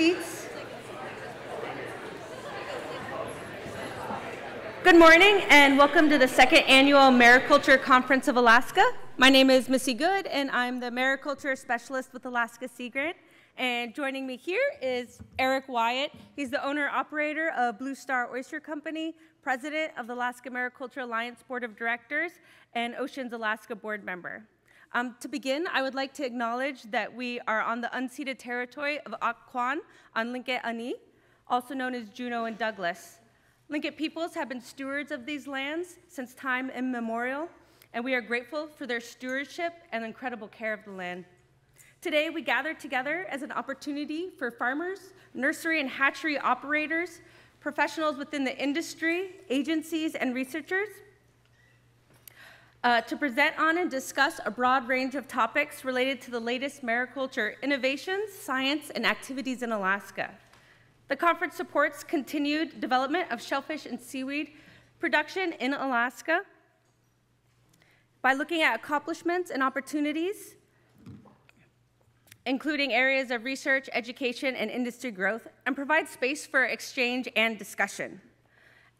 seats. Good morning and welcome to the second annual Mariculture Conference of Alaska. My name is Missy Good and I'm the Mariculture Specialist with Alaska Sea Grant. And joining me here is Eric Wyatt. He's the owner operator of Blue Starr Oyster Company, president of the Alaska Mariculture Alliance Board of Directors, and Oceans Alaska board member. Um, to begin, I would like to acknowledge that we are on the unceded territory of Occoquan on Tlingit Ani, also known as Juneau and Douglas. Tlingit peoples have been stewards of these lands since time immemorial, and we are grateful for their stewardship and incredible care of the land. Today, we gather together as an opportunity for farmers, nursery and hatchery operators, professionals within the industry, agencies, and researchers uh, to present on and discuss a broad range of topics related to the latest mariculture innovations, science, and activities in Alaska. The conference supports continued development of shellfish and seaweed production in Alaska by looking at accomplishments and opportunities, including areas of research, education, and industry growth, and provide space for exchange and discussion.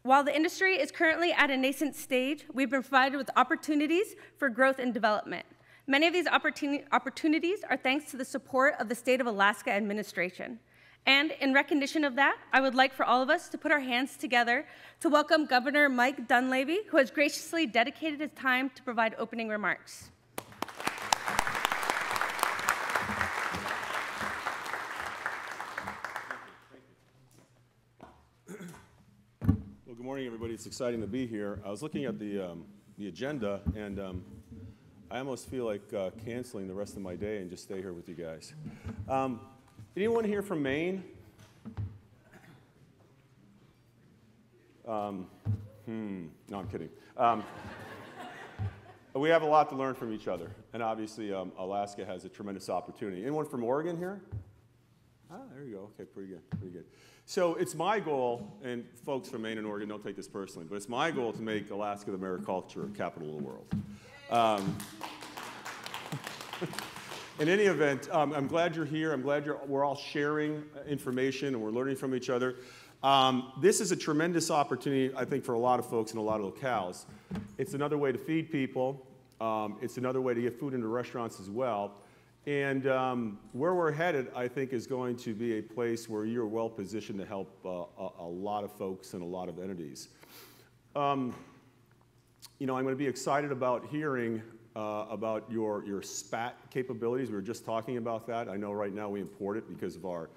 While the industry is currently at a nascent stage, we've been provided with opportunities for growth and development. Many of these opportunities are thanks to the support of the State of Alaska administration. And in recognition of that, I would like for all of us to put our hands together to welcome Governor Mike Dunleavy, who has graciously dedicated his time to provide opening remarks. Good morning, everybody. It's exciting to be here. I was looking at the, um, the agenda, and um, I almost feel like uh, canceling the rest of my day and just stay here with you guys. Um, Anyone here from Maine? Um, hmm, no, I'm kidding. Um, we have a lot to learn from each other, and obviously um, Alaska has a tremendous opportunity. Anyone from Oregon here? Ah, there you go. Okay, pretty good, pretty good. So it's my goal, and folks from Maine and Oregon don't take this personally, but it's my goal to make Alaska the mariculture capital of the world. Um, in any event, um, I'm glad you're here. I'm glad we're all sharing information and we're learning from each other. Um, this is a tremendous opportunity, I think, for a lot of folks in a lot of locales. It's another way to feed people. Um, it's another way to get food into restaurants as well. And um, where we're headed, I think, is going to be a place where you're well positioned to help uh, a, a, lot of folks and a lot of entities. Um, you know, I'm going to be excited about hearing uh, about your, your SPAT capabilities. We were just talking about that. I know right now we import it because of our,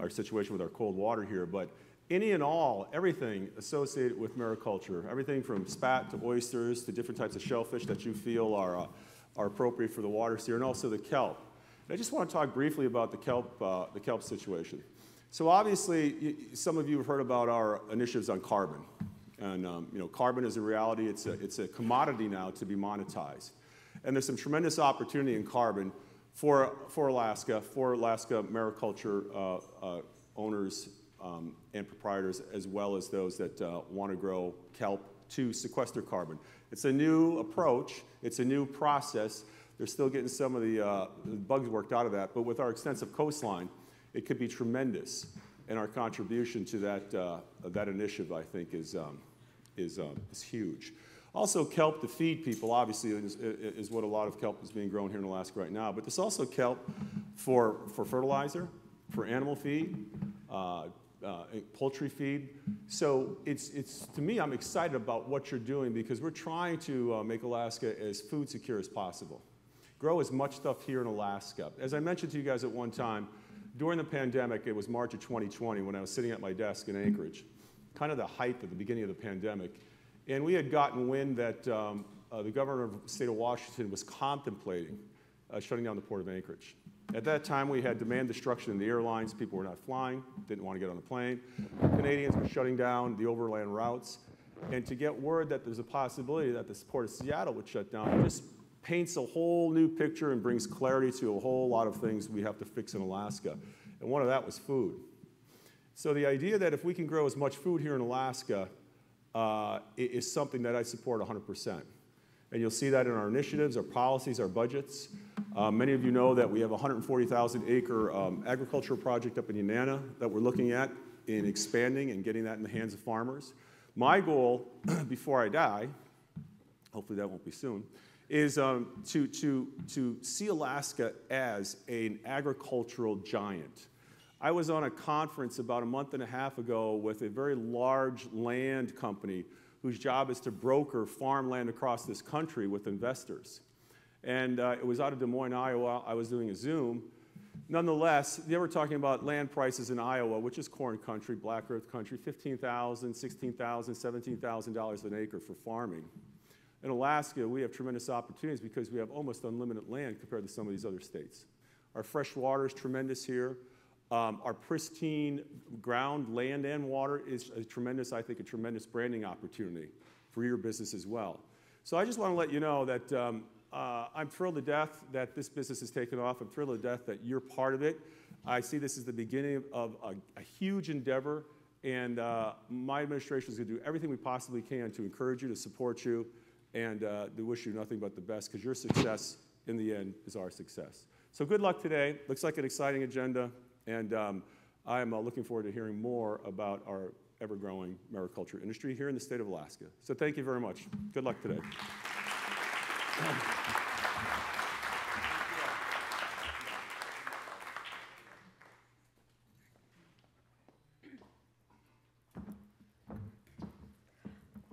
our situation with our cold water here, but any and all, everything associated with mariculture, everything from spat to oysters to different types of shellfish that you feel are, uh, are appropriate for the water here, and also the kelp. And I just want to talk briefly about the kelp, uh, the kelp situation. So obviously, some of you have heard about our initiatives on carbon. And um, you know, carbon is a reality. It's a, it's a commodity now to be monetized. And there's some tremendous opportunity in carbon for, for Alaska, for Alaska mariculture uh, uh, owners um, and proprietors, as well as those that uh, want to grow kelp to sequester carbon. It's a new approach. It's a new process. They're still getting some of the, uh, bugs worked out of that, but with our extensive coastline, it could be tremendous. And our contribution to that, uh, that initiative, I think, is, um, is, um, is huge. Also, kelp to feed people, obviously, is, is, what a lot of kelp is being grown here in Alaska right now. But there's also kelp for, for fertilizer, for animal feed, uh, uh, poultry feed. So it's, it's, to me, I'm excited about what you're doing because we're trying to uh, make Alaska as food secure as possible. Grow as much stuff here in Alaska. As I mentioned to you guys at one time, during the pandemic, it was March of 2020 when I was sitting at my desk in Anchorage, kind of the height of the beginning of the pandemic. And we had gotten wind that um, uh, the governor of the state of Washington was contemplating uh, shutting down the port of Anchorage. At that time, we had demand destruction in the airlines. People were not flying, didn't want to get on the plane. Canadians were shutting down the overland routes. And to get word that there's a possibility that the port of Seattle would shut down just paints a whole new picture and brings clarity to a whole lot of things we have to fix in Alaska. And one of that was food. So the idea that if we can grow as much food here in Alaska uh, is something that I support 100%. And you'll see that in our initiatives, our policies, our budgets. Um, many of you know that we have a 140,000 acre um, agricultural project up in Nenana that we're looking at in expanding and getting that in the hands of farmers. My goal before I die, hopefully that won't be soon, is um, to, to, to see Alaska as an agricultural giant. I was on a conference about a month and a half ago with a very large land company whose job is to broker farmland across this country with investors. And uh, it was out of Des Moines, Iowa. I was doing a Zoom. Nonetheless, they were talking about land prices in Iowa, which is corn country, black earth country, $15,000, $16,000, $17,000 an acre for farming. In Alaska, we have tremendous opportunities because we have almost unlimited land compared to some of these other states. Our fresh water is tremendous here. Um, our pristine ground, land, and water is a tremendous, I think, a tremendous branding opportunity for your business as well. So I just want to let you know that um, uh, I'm thrilled to death that this business has taken off. I'm thrilled to death that you're part of it. I see this as the beginning of a, a huge endeavor, and uh, my administration is going to do everything we possibly can to encourage you, to support you, and uh, to wish you nothing but the best because your success in the end is our success. So good luck today. Looks like an exciting agenda, and um, I am uh, looking forward to hearing more about our ever-growing mariculture industry here in the state of Alaska. So thank you very much. Good luck today.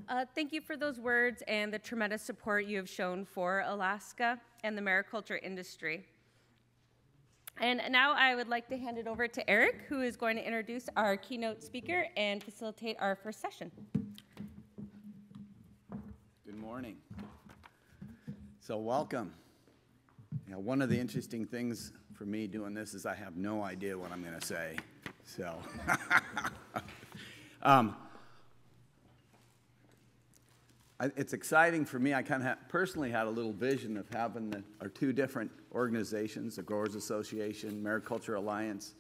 Uh, thank you for those words and the tremendous support you have shown for Alaska and the mariculture industry. And now I would like to hand it over to Eric, who is going to introduce our keynote speaker and facilitate our first session. Good morning. So, welcome. You know, one of the interesting things for me doing this is I have no idea what I'm going to say. So, um, it's exciting for me. I kind of personally had a little vision of having the, our two different organizations, the Growers Association, Mariculture Alliance,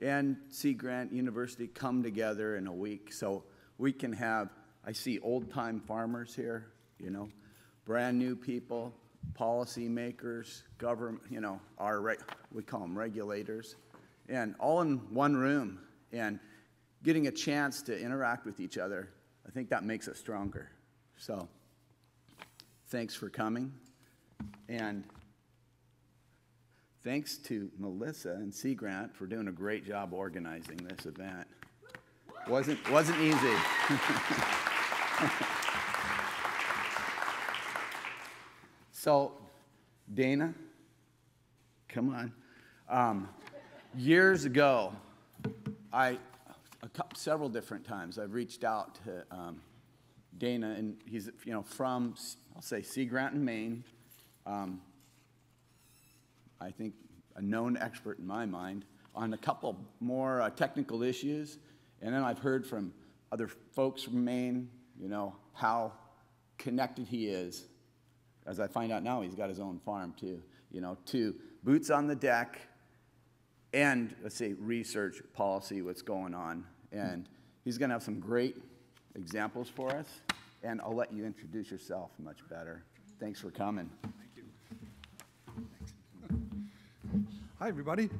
and Sea Grant University come together in a week so we can have, I see old time farmers here, you know, brand new people, policymakers, government, you know, our, we call them regulators, and all in one room and getting a chance to interact with each other. I think that makes us stronger. So, thanks for coming. And thanks to Melissa and Sea Grant for doing a great job organizing this event. Wasn't, wasn't easy. so, Dana, come on. Um, years ago, I, couple, several different times, I've reached out to um, Dana, and he's you know from I'll say Sea Grant in Maine. Um, I think a known expert in my mind on a couple more uh, technical issues, and then I've heard from other folks from Maine, you know how connected he is. As I find out now, he's got his own farm too. You know, to boots on the deck, and let's say research policy, what's going on, and he's going to have some great examples for us, and I'll let you introduce yourself much better. Thanks for coming. Thank you. Hi, everybody.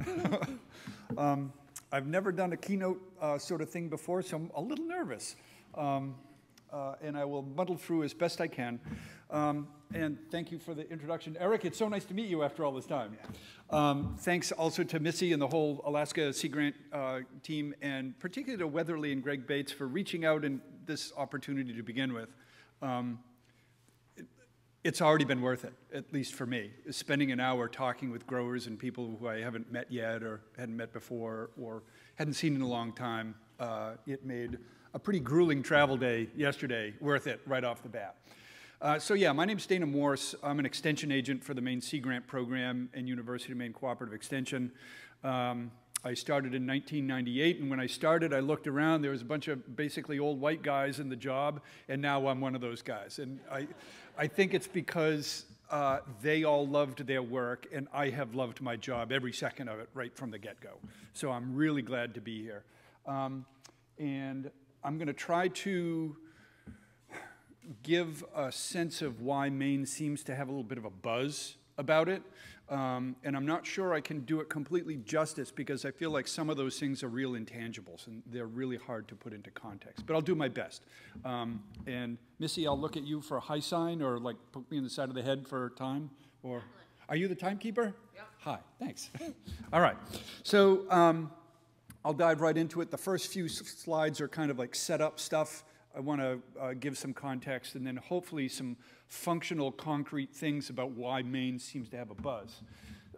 um, I've never done a keynote uh, sort of thing before, so I'm a little nervous. Um, uh, and I will muddle through as best I can. Um, and thank you for the introduction. Eric, it's so nice to meet you after all this time. Um, thanks also to Missy and the whole Alaska Sea Grant uh, team, and particularly to Weatherly and Greg Bates for reaching out and this opportunity to begin with. Um, it, it's already been worth it, at least for me, spending an hour talking with growers and people who I haven't met yet or hadn't met before or hadn't seen in a long time. Uh, it made a pretty grueling travel day yesterday worth it right off the bat. Uh, so yeah, my name's Dana Morse. I'm an extension agent for the Maine Sea Grant Program and University of Maine Cooperative Extension. Um, I started in 1998, and when I started, I looked around. There was a bunch of basically old white guys in the job, and now I'm one of those guys. And I, I think it's because uh, they all loved their work, and I have loved my job every second of it right from the get go. So I'm really glad to be here. Um, and I'm going to try to give a sense of why Maine seems to have a little bit of a buzz about it. Um, and I'm not sure I can do it completely justice because I feel like some of those things are real intangibles and they're really hard to put into context. But I'll do my best. Um, and Missy, I'll look at you for a high sign or like poke me in the side of the head for time. Or are you the timekeeper? Yep. Hi, thanks. All right. So um, I'll dive right into it. The first few slides are kind of like setup stuff. I want to uh, give some context and then hopefully some functional, concrete things about why Maine seems to have a buzz.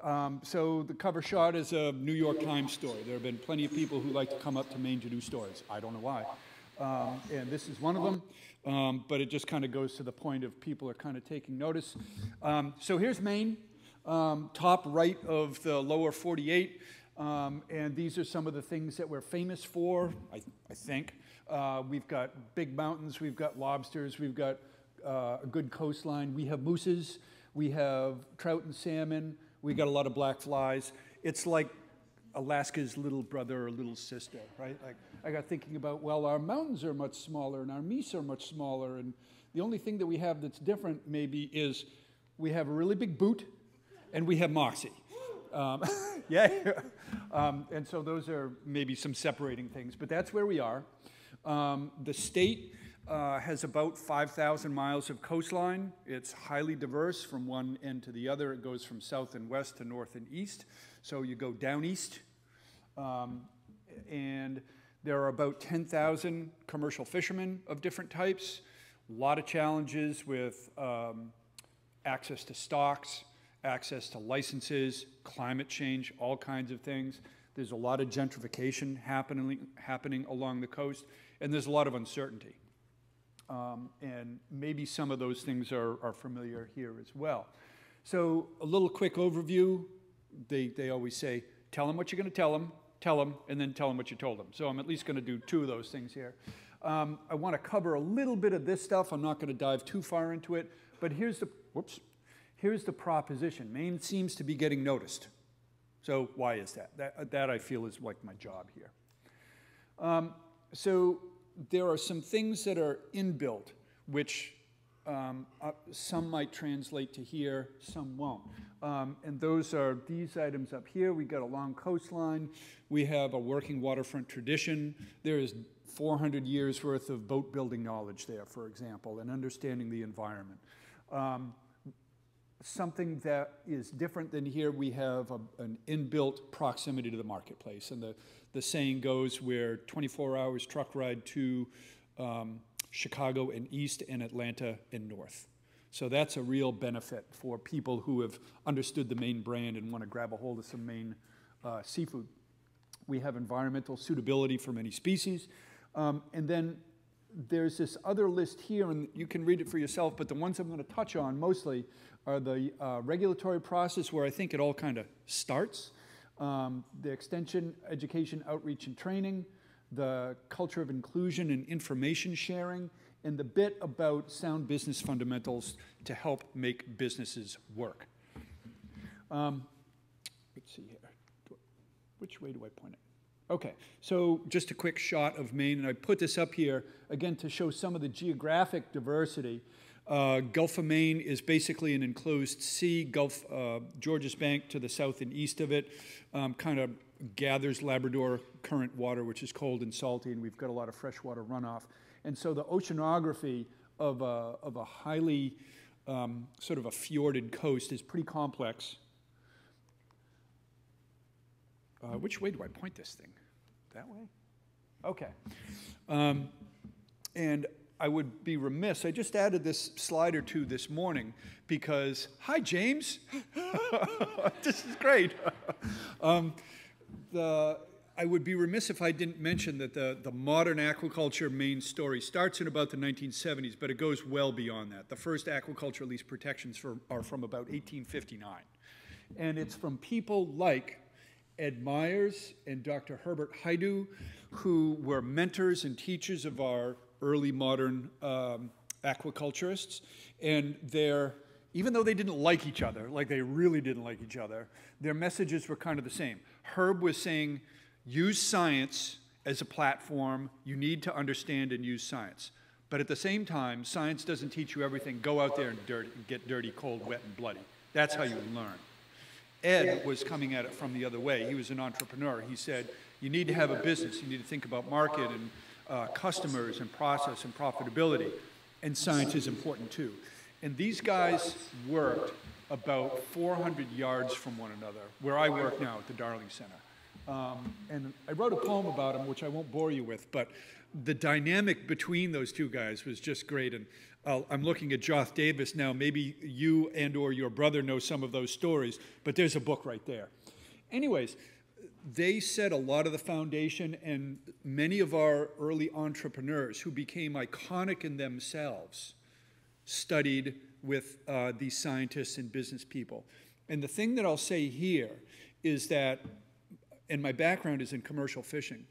Um, so the cover shot is a New York Times story. There have been plenty of people who like to come up to Maine to do stories. I don't know why. Um, and this is one of them. Um, but it just kind of goes to the point of people are kind of taking notice. Um, so here's Maine, um, top right of the lower 48. Um, and these are some of the things that we're famous for, I, I think. Uh, we've got big mountains, we've got lobsters, we've got uh, a good coastline. We have mooses, we have trout and salmon, we got a lot of black flies. It's like Alaska's little brother or little sister, right? Like I got thinking about, well, our mountains are much smaller and our meese are much smaller, and the only thing that we have that's different maybe is we have a really big boot and we have moxie. Um, yeah. um, and so those are maybe some separating things, but that's where we are. Um, the state uh, has about 5,000 miles of coastline. It's highly diverse from one end to the other. It goes from south and west to north and east. So you go down east, um, and there are about 10,000 commercial fishermen of different types. A lot of challenges with um, access to stocks, access to licenses, climate change, all kinds of things. There's a lot of gentrification happening, happening along the coast, and there's a lot of uncertainty. Um, and maybe some of those things are, are familiar here as well. So, a little quick overview. They, they always say, tell them what you're going to tell them, tell them, and then tell them what you told them. So, I'm at least going to do two of those things here. Um, I want to cover a little bit of this stuff. I'm not going to dive too far into it, but here's the, whoops, here's the proposition. Maine seems to be getting noticed. So, why is that? That, that I feel is like my job here. Um, so, there are some things that are inbuilt, which um, uh, some might translate to here, some won't. Um, and those are these items up here. We've got a long coastline. We have a working waterfront tradition. There is 400 years worth of boat building knowledge there, for example, and understanding the environment. Um, something that is different than here, we have a, an inbuilt proximity to the marketplace. And the, the saying goes where 24 hours truck ride to um, Chicago and east and Atlanta and north. So that's a real benefit for people who have understood the Maine brand and want to grab a hold of some Maine uh, seafood. We have environmental suitability for many species. Um, and then there's this other list here, and you can read it for yourself, but the ones I'm going to touch on mostly are the uh, regulatory process where I think it all kind of starts, um, the extension, education, outreach, and training, the culture of inclusion and information sharing, and the bit about sound business fundamentals to help make businesses work. Um, let's see here. Which way do I point it? Okay, so just a quick shot of Maine, and I put this up here again to show some of the geographic diversity. Uh, Gulf of Maine is basically an enclosed sea. Gulf, uh, Georges Bank to the south and east of it um, kind of gathers Labrador current water, which is cold and salty, and we've got a lot of freshwater runoff. And so the oceanography of a, of a highly um, sort of a fjorded coast is pretty complex. Uh, which way do I point this thing? That way? Okay. Um, and I would be remiss. I just added this slide or two this morning because, hi, James. this is great. um, the, I would be remiss if I didn't mention that the, the modern aquaculture Maine story starts in about the 1970s, but it goes well beyond that. The first aquaculture lease protections for, are from about 1859. And it's from people like Ed Myers and Dr. Herbert Hidu, who were mentors and teachers of our early modern um, aquaculturists, and their even though they didn't like each other, like they really didn't like each other, their messages were kind of the same. Herb was saying, use science as a platform. You need to understand and use science. But at the same time, science doesn't teach you everything. Go out there and dirty, get dirty, cold, wet, and bloody. That's how you learn. Ed was coming at it from the other way. He was an entrepreneur. He said, you need to have a business. You need to think about market and uh, customers and process and profitability. And science is important too. And these guys worked about 400 yards from one another, where I work now at the Darling Center. Um, and I wrote a poem about them, which I won't bore you with, but the dynamic between those two guys was just great. And I'm looking at Joth Davis now. Maybe you and or your brother know some of those stories, but there's a book right there. Anyways, they set a lot of the foundation, and many of our early entrepreneurs who became iconic in themselves studied with uh, these scientists and business people. And the thing that I'll say here is that, and my background is in commercial fishing,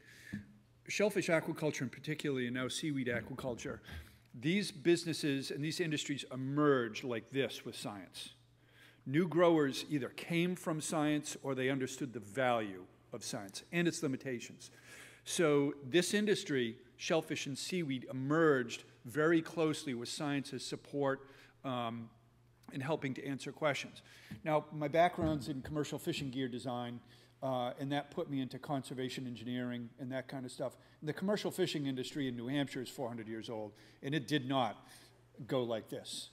shellfish aquaculture and particularly and now seaweed aquaculture, these businesses and these industries emerged like this with science. New growers either came from science or they understood the value of science and its limitations. So this industry, shellfish and seaweed, emerged very closely with science's support um, in helping to answer questions. Now, my background's in commercial fishing gear design, uh, and that put me into conservation engineering and that kind of stuff. The commercial fishing industry in New Hampshire is 400 years old, and it did not go like this.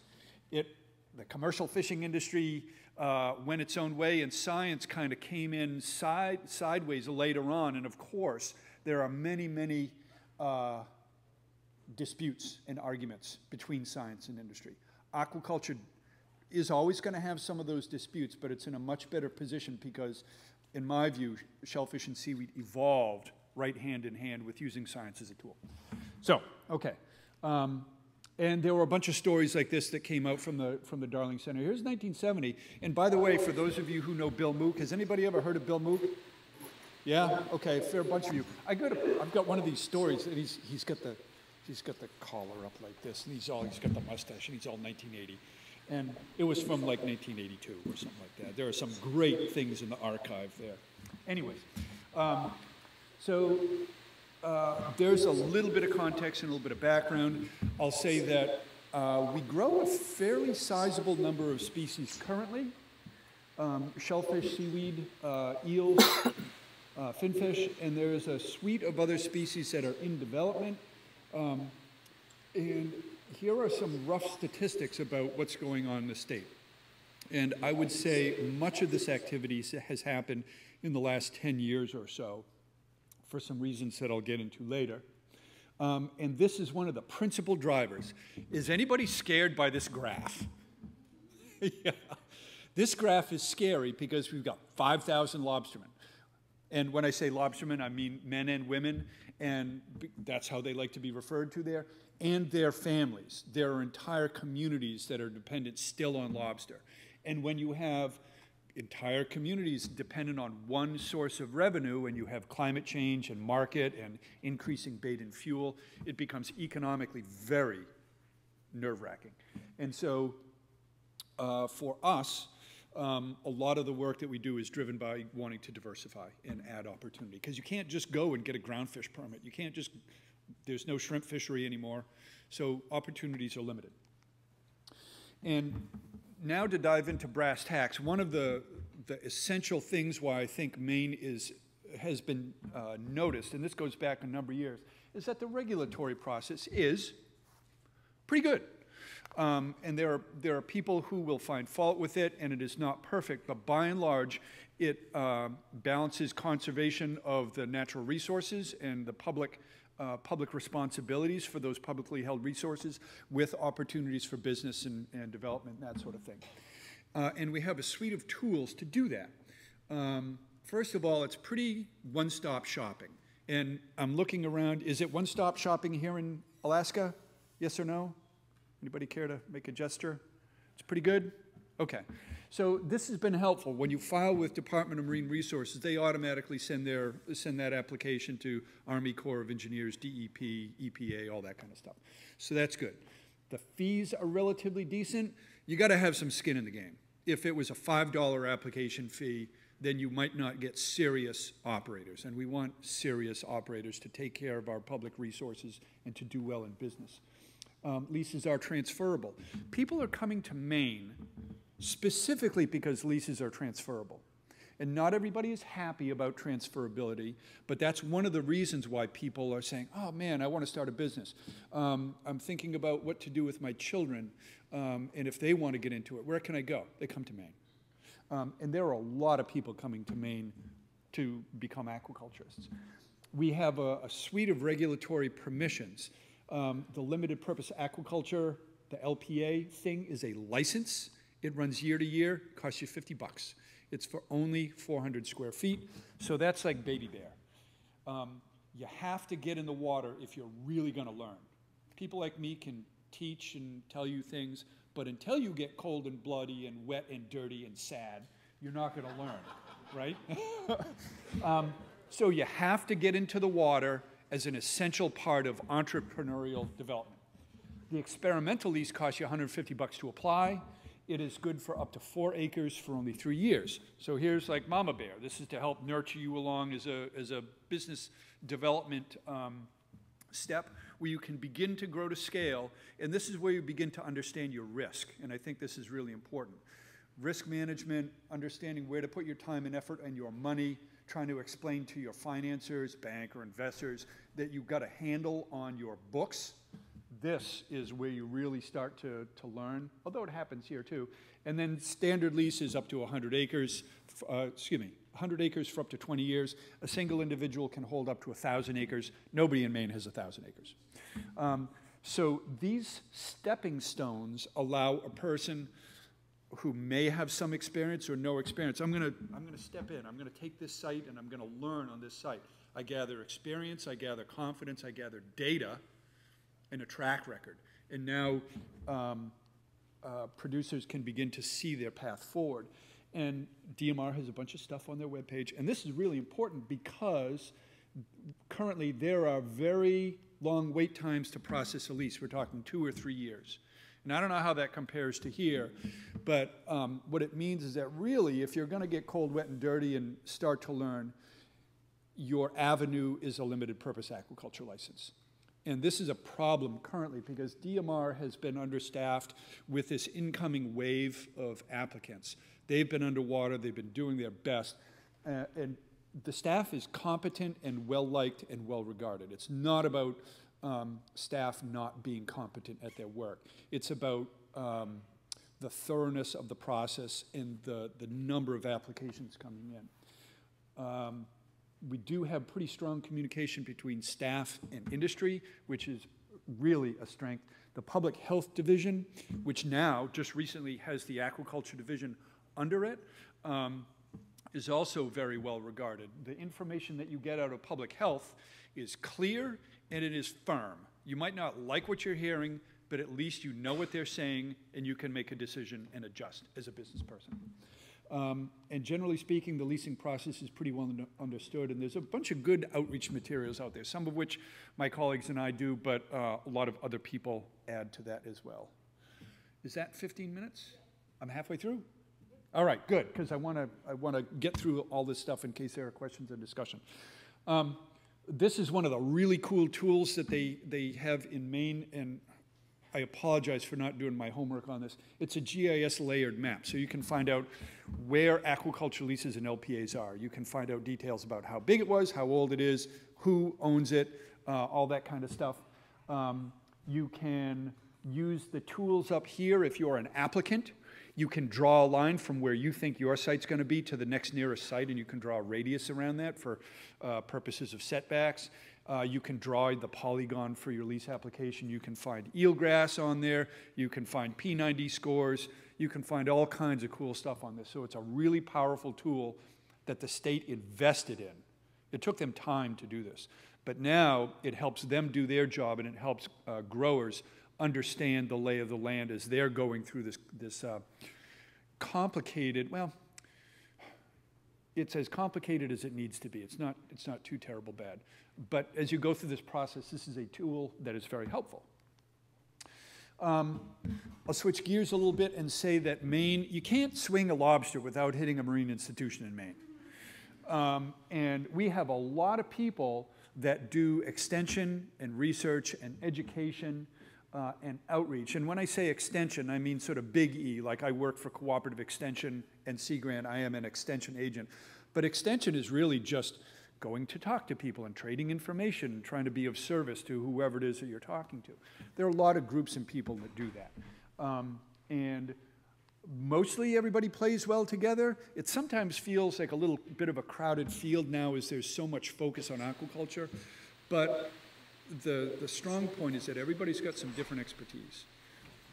It, the commercial fishing industry uh, went its own way, and science kind of came in side, sideways later on. And of course, there are many, many uh, disputes and arguments between science and industry. Aquaculture is always going to have some of those disputes, but it's in a much better position because, in my view, shellfish and seaweed evolved right hand in hand with using science as a tool. So, okay. Um, and there were a bunch of stories like this that came out from the, from the Darling Center. Here's 1970. And by the way, for those of you who know Bill Mook, has anybody ever heard of Bill Mook? Yeah? Okay, fair bunch of you. I got a, I've got one of these stories, and he's, he's, got the, he's got the collar up like this, and he's, all, he's got the mustache, and he's all 1980. And it was from like 1982 or something like that. There are some great things in the archive there. Anyways, um, so uh, there's a little bit of context and a little bit of background. I'll say that uh, we grow a fairly sizable number of species currently. Um, shellfish, seaweed, uh, eels, uh, finfish, and there's a suite of other species that are in development. Um, and here are some rough statistics about what's going on in the state. And I would say much of this activity has happened in the last 10 years or so for some reasons that I'll get into later. Um, and this is one of the principal drivers. Is anybody scared by this graph? yeah. This graph is scary because we've got 5,000 lobstermen. And when I say lobstermen, I mean men and women, and that's how they like to be referred to there, and their families. There are entire communities that are dependent still on lobster. And when you have entire communities dependent on one source of revenue and you have climate change and market and increasing bait and fuel, it becomes economically very nerve-wracking. And so uh, for us, um, a lot of the work that we do is driven by wanting to diversify and add opportunity. Because you can't just go and get a groundfish permit. You can't just, there's no shrimp fishery anymore. So opportunities are limited. And now to dive into brass tacks, one of the, the essential things why I think Maine is, has been uh, noticed, and this goes back a number of years, is that the regulatory process is pretty good. Um, and there are, there are people who will find fault with it, and it is not perfect, but by and large, it uh, balances conservation of the natural resources and the public uh, public responsibilities for those publicly held resources with opportunities for business and, and development and that sort of thing. Uh, and we have a suite of tools to do that. Um, first of all, it's pretty one-stop shopping. And I'm looking around, is it one-stop shopping here in Alaska? Yes or no? Anybody care to make a gesture? It's pretty good? Okay. So this has been helpful. When you file with Department of Marine Resources, they automatically send, their, send that application to Army Corps of Engineers, DEP, EPA, all that kind of stuff. So that's good. The fees are relatively decent. You got to have some skin in the game. If it was a $5 application fee, then you might not get serious operators. And we want serious operators to take care of our public resources and to do well in business. um, leases are transferable. People are coming to Maine specifically because leases are transferable. And not everybody is happy about transferability, but that's one of the reasons why people are saying, oh man, I want to start a business. Um, I'm thinking about what to do with my children, um, and if they want to get into it, where can I go? They come to Maine. Um, and there are a lot of people coming to Maine to become aquaculturists. We have a, a suite of regulatory permissions. Um, the limited purpose aquaculture, the LPA thing, is a license. It runs year to year, costs you 50 bucks. It's for only 400 square feet, so that's like baby bear. Um, you have to get in the water if you're really going to learn. People like me can teach and tell you things, but until you get cold and bloody and wet and dirty and sad, you're not going to learn, right? um, so you have to get into the water as an essential part of entrepreneurial development. The experimental lease costs you 150 bucks to apply it is good for up to four acres for only three years. So here's like Mama Bear. This is to help nurture you along as a, as a business development um, step where you can begin to grow to scale. And this is where you begin to understand your risk. And I think this is really important. Risk management, understanding where to put your time and effort and your money, trying to explain to your financiers, bank or investors that you've got a handle on your books this is where you really start to, to learn, although it happens here too. And then standard lease is up to 100 acres, uh, excuse me, 100 acres for up to 20 years. A single individual can hold up to 1,000 acres. Nobody in Maine has 1,000 acres. Um, so these stepping stones allow a person who may have some experience or no experience. I'm going to I'm going to step in. I'm going to take this site and I'm going to learn on this site. I gather experience, I gather confidence, I gather data and a track record. And now um, uh, producers can begin to see their path forward. And DMR has a bunch of stuff on their webpage. And this is really important because currently there are very long wait times to process a lease. We're talking two or three years. And I don't know how that compares to here, but um, what it means is that really, if you're going to get cold, wet, and dirty and start to learn, your avenue is a limited purpose aquaculture license. And this is a problem currently because DMR has been understaffed with this incoming wave of applicants. They've been underwater, they've been doing their best, uh, and the staff is competent and well liked and well regarded. It's not about um, staff not being competent at their work, it's about um, the thoroughness of the process and the, the number of applications coming in. Um, we do have pretty strong communication between staff and industry, which is really a strength. The Public Health Division, which now just recently has the Aquaculture Division under it, um, is also very well regarded. The information that you get out of public health is clear and it is firm. You might not like what you're hearing, but at least you know what they're saying and you can make a decision and adjust as a business person. Um, and generally speaking, the leasing process is pretty well understood, and there's a bunch of good outreach materials out there, some of which my colleagues and I do, but uh, a lot of other people add to that as well. Is that 15 minutes? I'm halfway through? All right, good, because I want to I want to get through all this stuff in case there are questions and discussion. Um, this is one of the really cool tools that they, they have in Maine, and I apologize for not doing my homework on this. It's a GIS layered map, so you can find out where aquaculture leases and LPAs are. You can find out details about how big it was, how old it is, who owns it, uh, all that kind of stuff. Um, you can use the tools up here if you're an applicant. You can draw a line from where you think your site's going to be to the next nearest site, and you can draw a radius around that for uh, purposes of setbacks. Uh, you can draw the polygon for your lease application. You can find eelgrass on there. You can find P90 scores. You can find all kinds of cool stuff on this. So it's a really powerful tool that the state invested in. It took them time to do this. But now it helps them do their job and it helps uh, growers understand the lay of the land as they're going through this, this uh, complicated, well, it's as complicated as it needs to be. It's not, it's not too terrible bad. But as you go through this process, this is a tool that is very helpful. Um, I'll switch gears a little bit and say that Maine, you can't swing a lobster without hitting a marine institution in Maine. Um, and we have a lot of people that do extension and research and education uh, and outreach. And when I say extension, I mean sort of big E, like I work for Cooperative Extension and Sea Grant, I am an extension agent. But extension is really just going to talk to people and trading information and trying to be of service to whoever it is that you're talking to. There are a lot of groups and people that do that. Um, and mostly everybody plays well together. It sometimes feels like a little bit of a crowded field now as there's so much focus on aquaculture. But the, the strong point is that everybody's got some different expertise.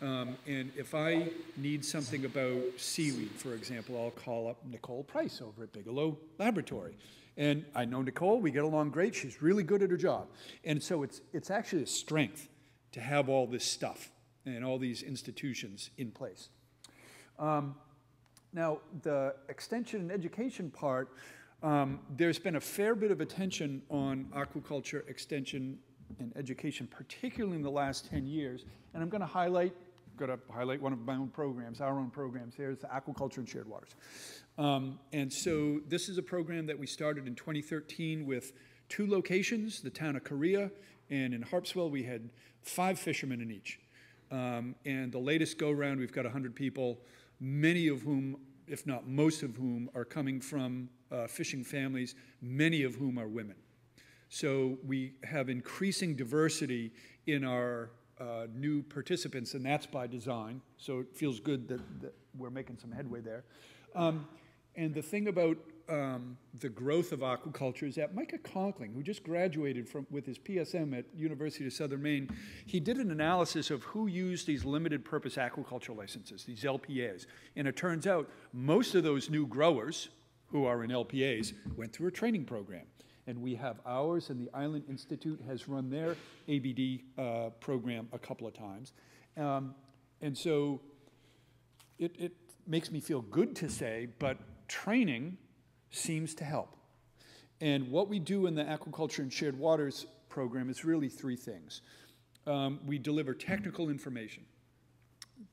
Um, and if I need something about seaweed, for example, I'll call up Nicole Price over at Bigelow Laboratory. And I know Nicole, we get along great. She's really good at her job. And so it's, it's actually a strength to have all this stuff and all these institutions in place. Um, now, the extension and education part, um, there's been a fair bit of attention on aquaculture extension and education, particularly in the last 10 years. And I'm going to highlight, going to highlight one of my own programs, our own programs here, is the Aquaculture and Shared Waters. Um, and so this is a program that we started in 2013 with two locations, the town of Corea, and in Harpswell we had five fishermen in each. Um, and the latest go round, we've got 100 people, many of whom, if not most of whom, are coming from uh, fishing families, many of whom are women. So we have increasing diversity in our uh, new participants, and that's by design. So it feels good that, that we're making some headway there. Um, and the thing about um, the growth of aquaculture is that Micah Conkling, who just graduated from, with his PSM at University of Southern Maine, he did an analysis of who used these limited purpose aquaculture licenses, these LPAs. And it turns out most of those new growers who are in LPAs went through a training program. And we have ours, and the Island Institute has run their ABD uh, program a couple of times. Um, and so it, it makes me feel good to say, but training seems to help. And what we do in the Aquaculture and Shared Waters program is really three things. Um, we deliver technical information.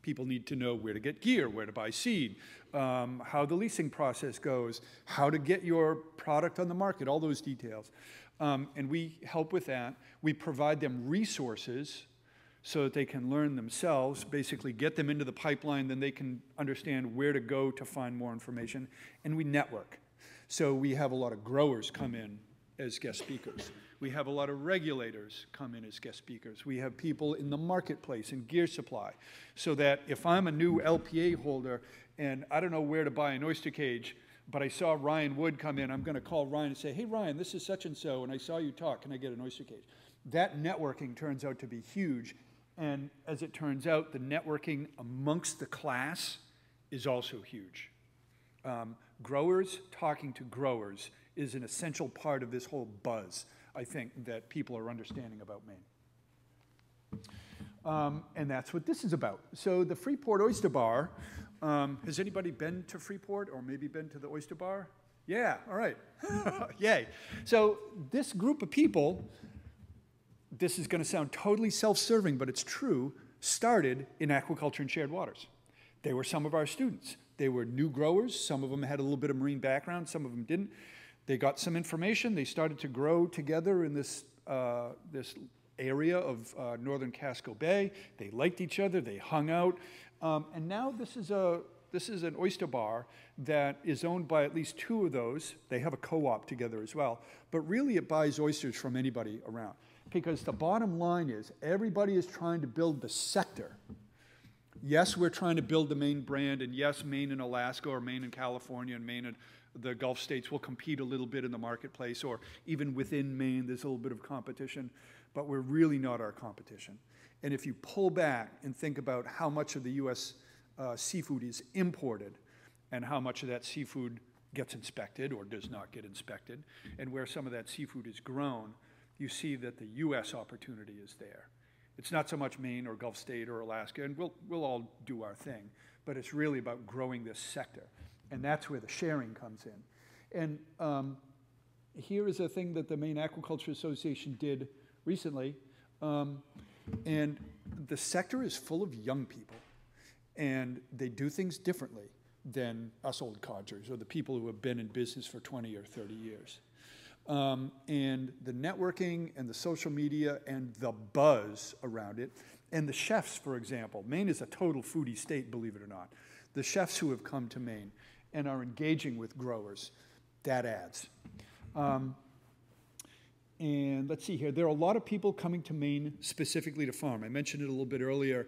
People need to know where to get gear, where to buy seed, um, how the leasing process goes, how to get your product on the market, all those details. Um, and we help with that. We provide them resources so that they can learn themselves, basically get them into the pipeline, then they can understand where to go to find more information. And we network. So we have a lot of growers come in as guest speakers. We have a lot of regulators come in as guest speakers. We have people in the marketplace and gear supply. So that if I'm a new LPA holder and I don't know where to buy an oyster cage, but I saw Ryan Wood come in, I'm going to call Ryan and say, hey, Ryan, this is such and so, and I saw you talk. Can I get an oyster cage? That networking turns out to be huge. And as it turns out, the networking amongst the class is also huge. Um, growers talking to growers is an essential part of this whole buzz, I think, that people are understanding about Maine. Um, and that's what this is about. So the Freeport Oyster Bar, um, has anybody been to Freeport or maybe been to the Oyster Bar? Yeah, all right. Yay. So this group of people, this is going to sound totally self-serving, but it's true, started in aquaculture and shared waters. They were some of our students. They were new growers. Some of them had a little bit of marine background, some of them didn't. They got some information. They started to grow together in this, uh, this area of uh, northern Casco Bay. They liked each other. They hung out. Um, and now this is, a, this is an oyster bar that is owned by at least two of those. They have a co-op together as well. But really it buys oysters from anybody around. Because the bottom line is everybody is trying to build the sector Yes, we're trying to build the Maine brand, and yes, Maine and Alaska, or Maine and California, and Maine and the Gulf states will compete a little bit in the marketplace, or even within Maine, there's a little bit of competition, but we're really not our competition. And if you pull back and think about how much of the U.S. Uh, seafood is imported and how much of that seafood gets inspected or does not get inspected, and where some of that seafood is grown, you see that the U.S. opportunity is there. It's not so much Maine or Gulf State or Alaska, and we'll, we'll all do our thing, but it's really about growing this sector. And that's where the sharing comes in. And um, here is a thing that the Maine Aquaculture Association did recently. Um, and the sector is full of young people, and they do things differently than us old codgers or the people who have been in business for 20 or 30 years. um, and the networking and the social media and the buzz around it. And the chefs, for example. Maine is a total foodie state, believe it or not. The chefs who have come to Maine and are engaging with growers, that adds. Um, and let's see here, there are a lot of people coming to Maine specifically to farm. I mentioned it a little bit earlier.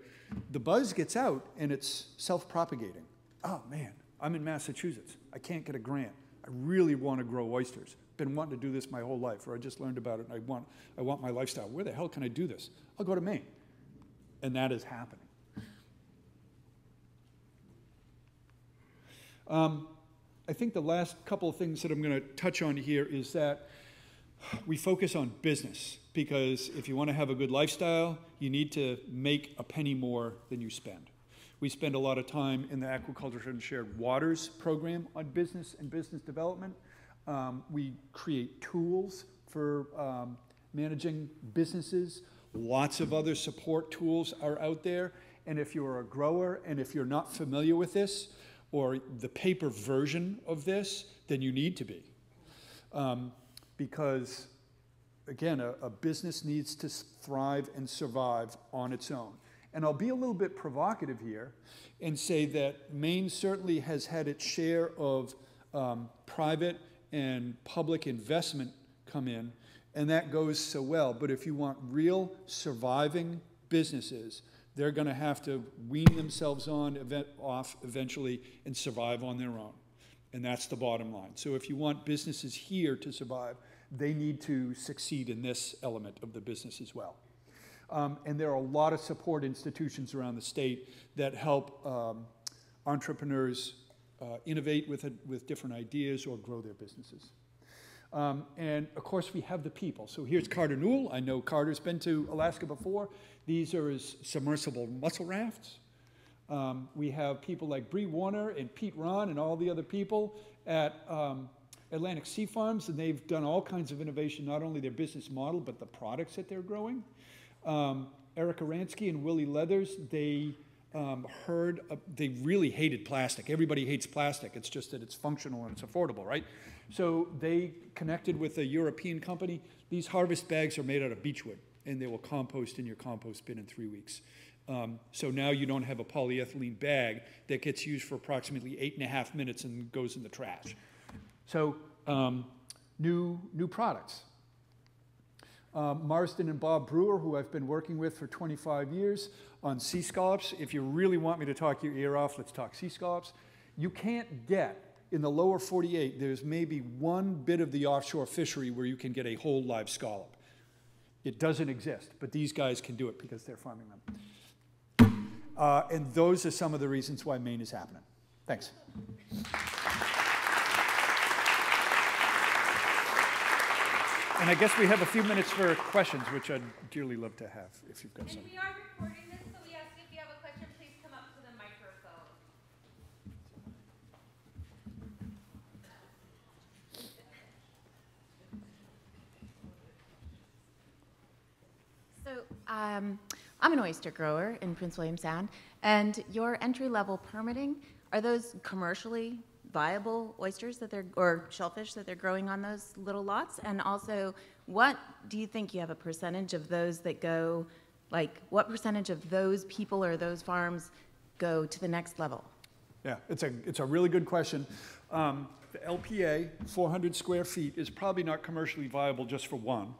The buzz gets out and it's self propagating. Oh man, I'm in Massachusetts. I can't get a grant. I really want to grow oysters. Been wanting to do this my whole life, or I just learned about it and I want, I want my lifestyle. Where the hell can I do this? I'll go to Maine. And that is happening. Um, I think the last couple of things that I'm going to touch on here is that we focus on business because if you want to have a good lifestyle, you need to make a penny more than you spend. We spend a lot of time in the Aquaculture and Shared Waters program on business and business development. Um, we create tools for um, managing businesses. Lots of other support tools are out there. And if you're a grower and if you're not familiar with this or the paper version of this, then you need to be. Um, because, again, a, a business needs to thrive and survive on its own. And I'll be a little bit provocative here and say that Maine certainly has had its share of um, private and public investment come in, and that goes so well. But if you want real surviving businesses, they're going to have to wean themselves on event, off eventually and survive on their own. And that's the bottom line. So if you want businesses here to survive, they need to succeed in this element of the business as well. Um, and there are a lot of support institutions around the state that help um, entrepreneurs uh, innovate with, a, with different ideas or grow their businesses. Um, and of course, we have the people. So here's Carter Newell. I know Carter's been to Alaska before. These are his submersible mussel rafts. Um, we have people like Bree Warner and Pete Ron and all the other people at um, Atlantic Sea Farms, and they've done all kinds of innovation, not only their business model, but the products that they're growing. Um, Eric Aransky and Willie Leathers, they um, heard, uh, they really hated plastic. Everybody hates plastic. It's just that it's functional and it's affordable, right? So they connected with a European company. These harvest bags are made out of beechwood, and they will compost in your compost bin in three weeks. Um, so now you don't have a polyethylene bag that gets used for approximately eight and a half minutes and goes in the trash. So um, new, new products. Um, Marsden and Bob Brewer, who I've been working with for 25 years on sea scallops. If you really want me to talk your ear off, let's talk sea scallops. You can't get in the lower 48, there's maybe one bit of the offshore fishery where you can get a whole live scallop. It doesn't exist, but these guys can do it because they're farming them. Uh, and those are some of the reasons why Maine is happening. Thanks. And I guess we have a few minutes for questions, which I'd dearly love to have if you've got And some. we are recording this, so we ask if you have a question, please come up to the microphone. So, um, I'm an oyster grower in Prince William Sound, and your entry-level permitting, are those commercially viable oysters that they're, or shellfish that they're growing on those little lots? And also, what do you think you have a percentage of those that go, like, what percentage of those people or those farms go to the next level? Yeah, it's a, it's a really good question. Um, the LPA, 400 square feet, is probably not commercially viable just for one,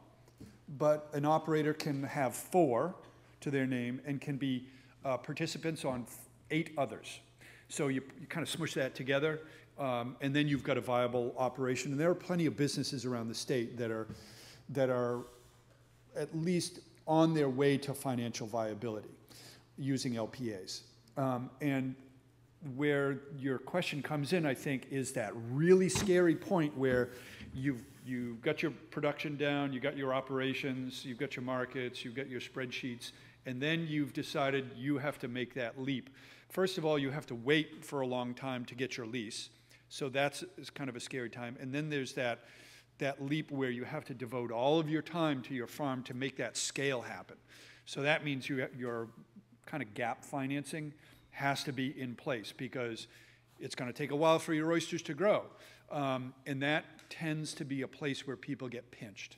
but an operator can have four to their name and can be uh, participants on eight others. So you, you kind of smush that together, um, and then you've got a viable operation. And there are plenty of businesses around the state that are, that are at least on their way to financial viability using LPAs. Um, and where your question comes in, I think, is that really scary point where you've, you've got your production down, you've got your operations, you've got your markets, you've got your spreadsheets, and then you've decided you have to make that leap. First of all, you have to wait for a long time to get your lease. So that's is kind of a scary time. And then there's that, that leap where you have to devote all of your time to your farm to make that scale happen. So that means you, your kind of gap financing has to be in place because It's going to take a while for your oysters to grow. Um, and that tends to be a place where people get pinched.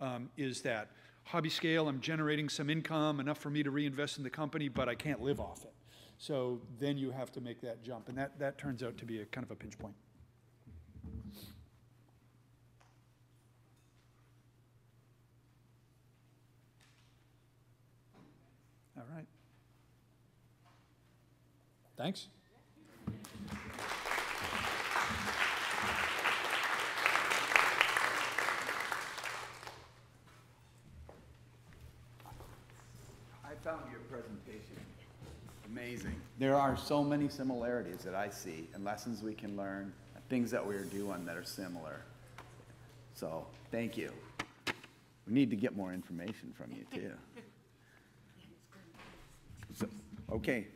Um, is that hobby scale, I'm generating some income, enough for me to reinvest in the company, but I can't live off it. So then you have to make that jump, and that, that turns out to be a kind of a pinch point. All right. Thanks. I found your presentation amazing. There are so many similarities that I see and lessons we can learn, and things that we're doing that are similar. So, thank you. We need to get more information from you too. So, okay,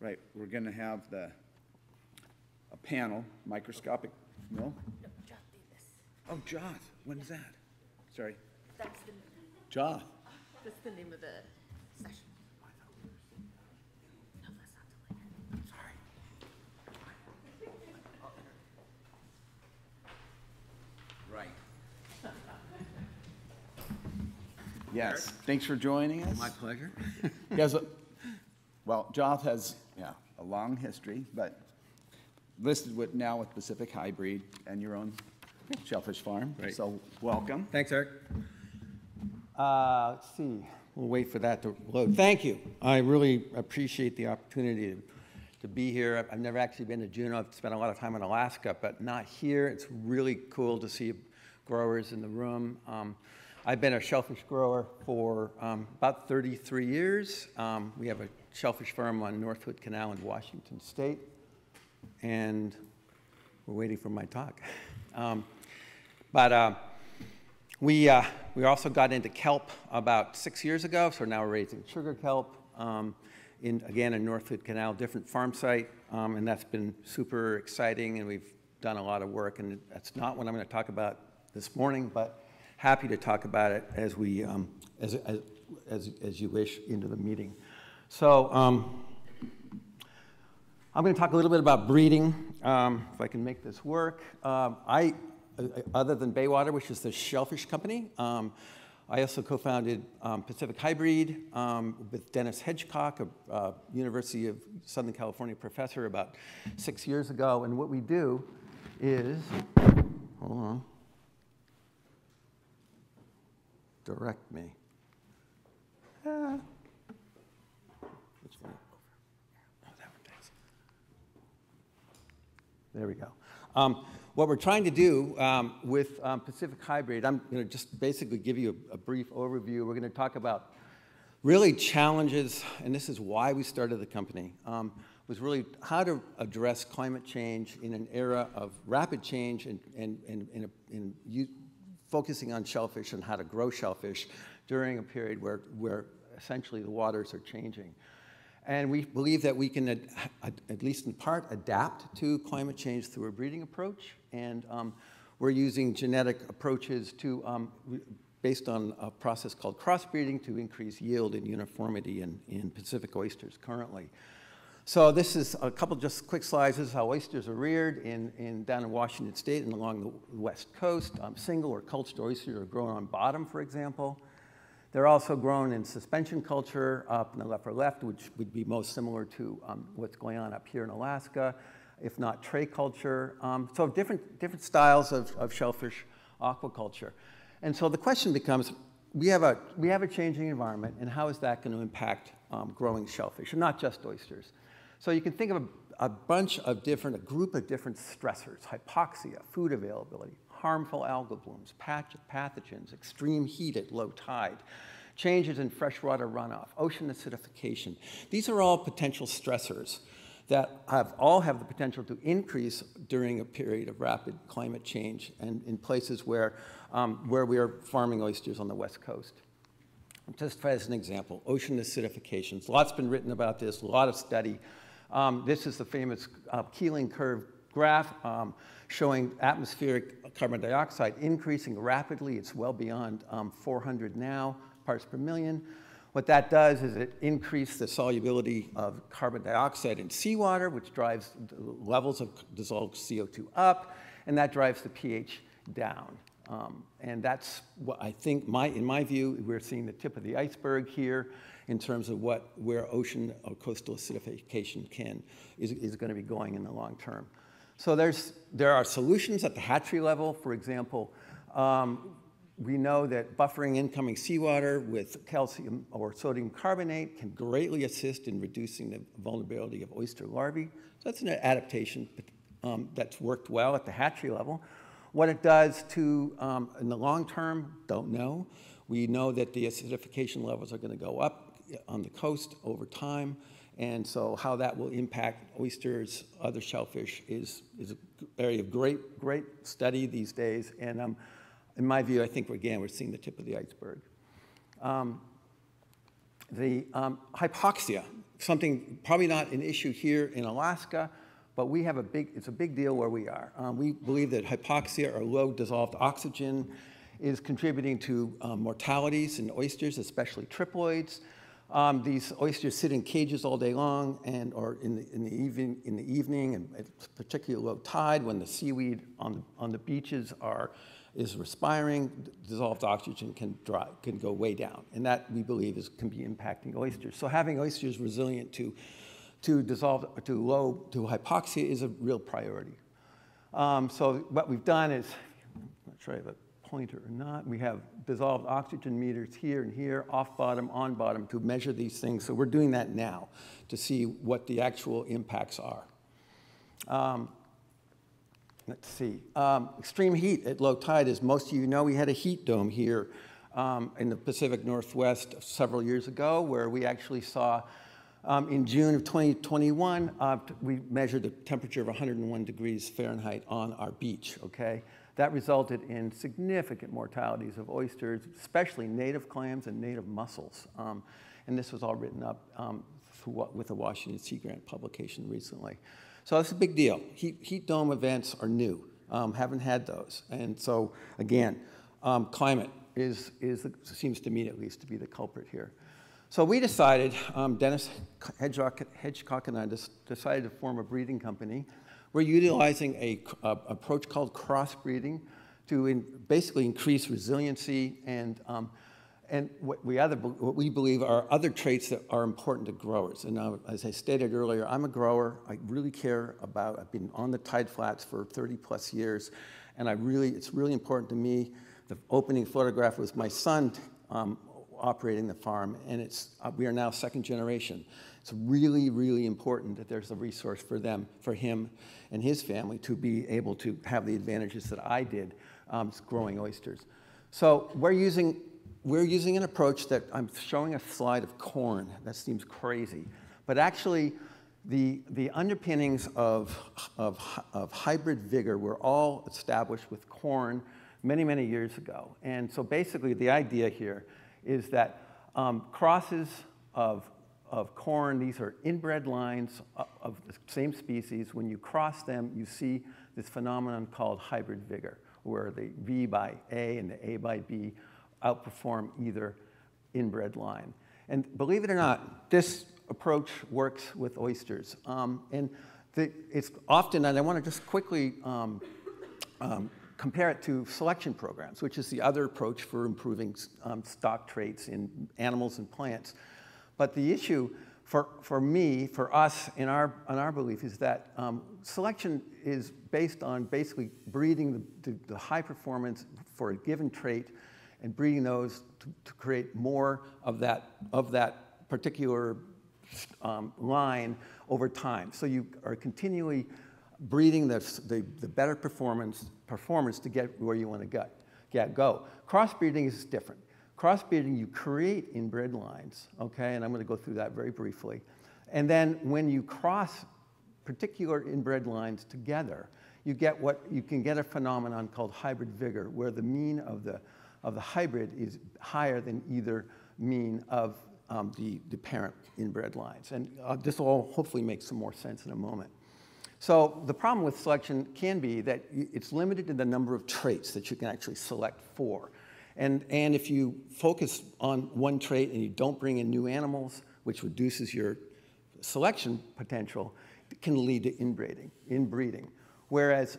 right, we're gonna have the, a panel, microscopic, no? Oh, Joth, when is that? Sorry, That's the, Joth. that's the name of the session. No, that's not the Sorry. Right. Yes, thanks for joining us. My pleasure. Yes, uh, well, Joth has, yeah, a long history, but listed with, now with Pacific Hybreed and your own shellfish farm. Right. So, welcome. Thanks, Eric. Uh, Let's see, we'll wait for that to load. Thank you. I really appreciate the opportunity to- to be here. I've- I've never actually been to Juneau. I've spent a lot of time in Alaska, but not here. It's really cool to see growers in the room. Um, I've been a shellfish grower for um, about 33 years. Um, We have a shellfish farm on North Hood Canal in Washington State, and we're waiting for my talk. Um, But uh, we, uh, we also got into kelp about six years ago, so now we're raising sugar kelp um, in, again, in North Hood Canal, different farm site, um, and that's been super exciting, and we've done a lot of work, and that's not what I'm going to talk about this morning, but happy to talk about it as we, um, as, as, as, as you wish into the meeting. So, um, I'm going to talk a little bit about breeding, um, if I can make this work. Um, I, uh, other than Baywater, which is the shellfish company, um, I also co-founded um, Pacific Hybreed with Dennis Hedgecock, a uh, University of Southern California professor, about six years ago. And what we do is, hold on, direct me. Ah. Which one? Oh, that one, thanks. There we go. Um, what we're trying to do um, with um, Pacific Hybreed, I'm going to just basically give you a, a brief overview. We're going to talk about really challenges, and this is why we started the company, um, was really how to address climate change in an era of rapid change and, and, and, and, and you, focusing on shellfish and how to grow shellfish during a period where, where essentially the waters are changing. And we believe that we can, ad- ad- at least in part, adapt to climate change through a breeding approach. And um, we're using genetic approaches to, um, based on a process called crossbreeding to increase yield and uniformity in, in Pacific oysters currently. So this is a couple just quick slides. This is how oysters are reared in, in, down in Washington State and along the west coast. Um, single or cultured oysters are grown on bottom, for example. They're also grown in suspension culture up in the upper left, which would be most similar to um, what's going on up here in Alaska, if not tray culture. Um, so different, different styles of, of shellfish aquaculture. And so the question becomes, we have a, we have a changing environment, and how is that going to impact um, growing shellfish, and not just oysters? So you can think of a, a bunch of different, a group of different stressors, hypoxia, food availability, harmful algal blooms, pathogens, extreme heat at low tide, changes in freshwater runoff, ocean acidification. These are all potential stressors that have, all have the potential to increase during a period of rapid climate change and in places where, um, where we are farming oysters on the west coast. Just as an example, ocean acidifications. Lots been written about this, a lot of study. Um, this is the famous uh, Keeling curve graph um, showing atmospheric carbon dioxide increasing rapidly. It's well beyond um, 400 now parts per million. What that does is it increases the solubility of carbon dioxide in seawater, which drives levels of dissolved CO2 up, and that drives the pH down. Um, and that's what I think, my, in my view, we're seeing the tip of the iceberg here in terms of what, where ocean or coastal acidification can, is, is going to be going in the long term. So there's, there are solutions at the hatchery level. For example, um, we know that buffering incoming seawater with calcium or sodium carbonate can greatly assist in reducing the vulnerability of oyster larvae. So that's an adaptation um, that's worked well at the hatchery level. What it does to, um, in the long term, don't know. We know that the acidification levels are going to go up on the coast over time. And so how that will impact oysters, other shellfish is, is an area of great, great study these days. And um, in my view, I think, again, we're seeing the tip of the iceberg. Um, the um, hypoxia, something probably not an issue here in Alaska, but we have a big, it's a big deal where we are. Um, we believe that hypoxia or low dissolved oxygen is contributing to um, mortalities in oysters, especially triploids. Um, these oysters sit in cages all day long and or in the, in the, evening, in the evening and at particularly low tide when the seaweed on the, on the beaches are is respiring, dissolved oxygen can, dry, can go way down. And that, we believe, is, can be impacting oysters. So having oysters resilient to, to dissolved, to low, to hypoxia is a real priority. Um, so what we've done is, I'm not sure pointer or not, we have dissolved oxygen meters here and here, off bottom, on bottom, to measure these things. So we're doing that now to see what the actual impacts are. Um, Let's see. Um, extreme heat at low tide, as most of you know, we had a heat dome here um, in the Pacific Northwest several years ago where we actually saw um, in June of 2021, uh, we measured the temperature of 101 degrees Fahrenheit on our beach, okay? That resulted in significant mortalities of oysters, especially native clams and native mussels. Um, and this was all written up um, with a Washington Sea Grant publication recently. So that's a big deal. Heat, heat dome events are new. Um, haven't had those. And so, again, um, climate is, is, seems to me at least to be the culprit here. So we decided, um, Dennis Hedgecock, Hedgecock and I decided to form a breeding company. We're utilizing a, approach called crossbreeding to in, basically increase resiliency and um, and what we, other, what we believe are other traits that are important to growers. And now, as I stated earlier, I'm a grower. I really care about, I've been on the tide flats for 30 plus years, and I really, it's really important to me. The opening photograph was my son um, operating the farm, and it's, uh, we are now second generation. It's really, really important that there's a resource for them, for him and his family to be able to have the advantages that I did um, growing oysters. So we're using we're using an approach that I'm showing a slide of corn. That seems crazy. But actually, the, the underpinnings of, of, of hybrid vigor were all established with corn many, many years ago. And so basically, the idea here is that um, crosses of, of corn, these are inbred lines of the same species. When you cross them, you see this phenomenon called hybrid vigor, where the V by A and the A by B outperform either inbred line. And believe it or not, this approach works with oysters. Um, and the, it's often, and I want to just quickly um, um, compare it to selection programs, which is the other approach for improving um, stock traits in animals and plants. But the issue for, for me, for us, in our, in our belief, is that um, selection is based on basically breeding the, the, the high performance for a given trait and breeding those to, to create more of that, of that particular um, line over time. So you are continually breeding the, the, the better performance, performance to get where you want to get, get, go. Crossbreeding is different. Crossbreeding, you create inbred lines, okay, and I'm going to go through that very briefly. And then when you cross particular inbred lines together, you get what you can get a phenomenon called hybrid vigor, where the mean of the of the hybrid is higher than either mean of um, the, the parent inbred lines. And uh, this will hopefully make some more sense in a moment. So the problem with selection can be that it's limited to the number of traits that you can actually select for. And, and if you focus on one trait and you don't bring in new animals, which reduces your selection potential, it can lead to inbreeding, inbreeding. Whereas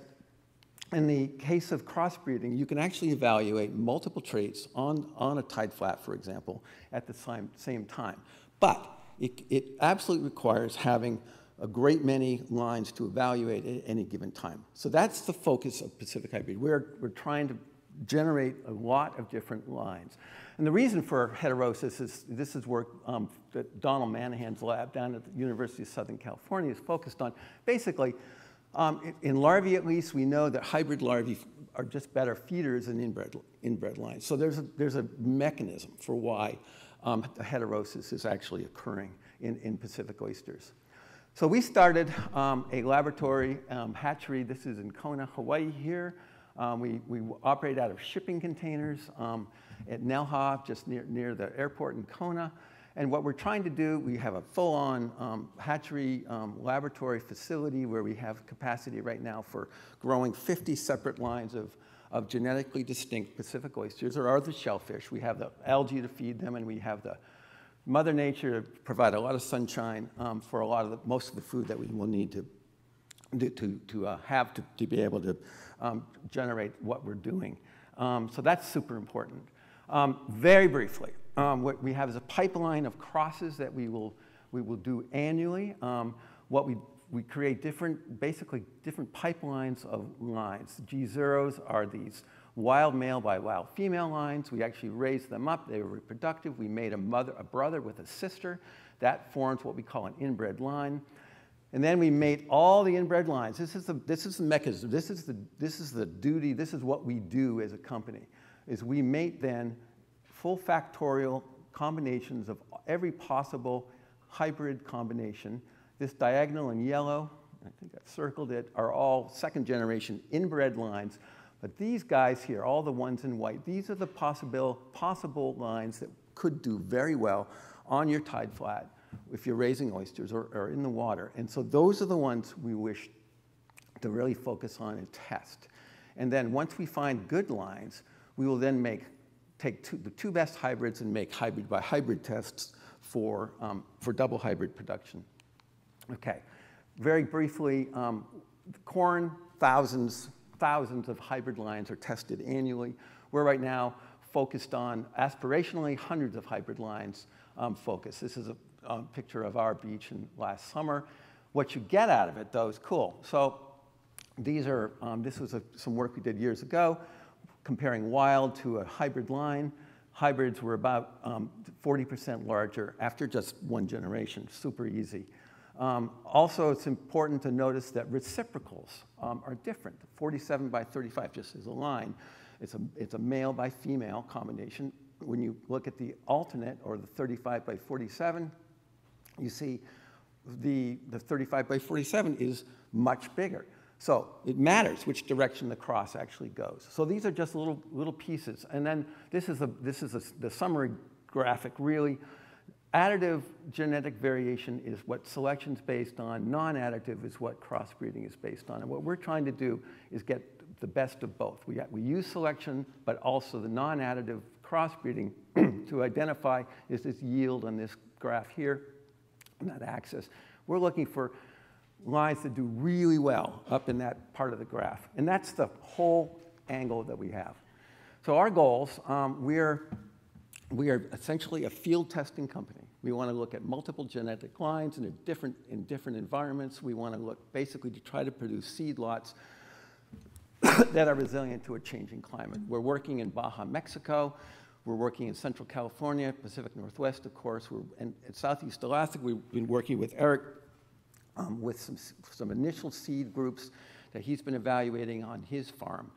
in the case of crossbreeding, you can actually evaluate multiple traits on, on a tide flat, for example, at the same, same time. But it, it absolutely requires having a great many lines to evaluate at any given time. So that's the focus of Pacific Hybreed. We're, we're trying to generate a lot of different lines. And the reason for heterosis is this is work um, that Donald Manahan's lab down at the University of Southern California is focused on. Basically, um, in, larvae at least, we know that hybrid larvae are just better feeders than inbred, inbred lines. So there's a, there's a mechanism for why um, the heterosis is actually occurring in, in Pacific oysters. So we started um, a laboratory um, hatchery. This is in Kona, Hawaii here. Um, we, we operate out of shipping containers um, at NELHA, just near, near the airport in Kona. And what we're trying to do, we have a full-on um, hatchery um, laboratory facility where we have capacity right now for growing 50 separate lines of, of genetically distinct Pacific oysters. or other shellfish. We have the algae to feed them, and we have the Mother Nature to provide a lot of sunshine um, for a lot of the, most of the food that we will need to, to, to uh, have to, to be able to um, generate what we're doing. Um, so that's super important. Um, very briefly, um, what we have is a pipeline of crosses that we will, we will do annually. Um, what we, we create different, basically different pipelines of lines. G0s are these wild male by wild female lines. We actually raised them up. They were reproductive. We made a mother, a brother with a sister. That forms what we call an inbred line. And then we mate all the inbred lines. This is the, this is the mechanism. This is the, this is the duty. This is what we do as a company, is we mate then full factorial combinations of every possible hybrid combination. This diagonal in yellow, I think I've circled it, are all second generation inbred lines but these guys here, all the ones in white, these are the possible, possible lines that could do very well on your tide flat if you're raising oysters or, or in the water. And so those are the ones we wish to really focus on and test. And then once we find good lines, we will then make, take two, the two best hybrids and make hybrid by hybrid tests for, um, for double hybrid production. Okay, very briefly, um, corn, thousands, thousands of hybrid lines are tested annually. We're right now focused on aspirationally hundreds of hybrid lines um, focus. This is a, a, picture of our beach in last summer. What you get out of it, though, is cool. So these are, um, this was a, some work we did years ago, comparing wild to a hybrid line. Hybrids were about 40% um, larger after just one generation, super easy. Um, also, it's important to notice that reciprocals um, are different. 47 by 35, just is a line, it's a, it's a male by female combination. When you look at the alternate, or the 35 by 47, you see the, the 35 by 47 is much bigger. So it matters which direction the cross actually goes. So these are just little, little pieces. And then this is, a, this is a, the summary graphic really Additive genetic variation is what selection's based on. Non-additive is what crossbreeding is based on. And what we're trying to do is get the best of both. We, we use selection, but also the non-additive crossbreeding to identify is this yield on this graph here, that axis. We're looking for lines that do really well up in that part of the graph. And that's the whole angle that we have. So our goals, um, we're we are essentially a field testing company. We want to look at multiple genetic lines in different, in different environments. We want to look basically to try to produce seed lots that are resilient to a changing climate. We're working in Baja, Mexico. We're working in Central California, Pacific Northwest, of course. We're in, in Southeast Alaska. We've been working with Eric um, with some, some initial seed groups that he's been evaluating on his farm.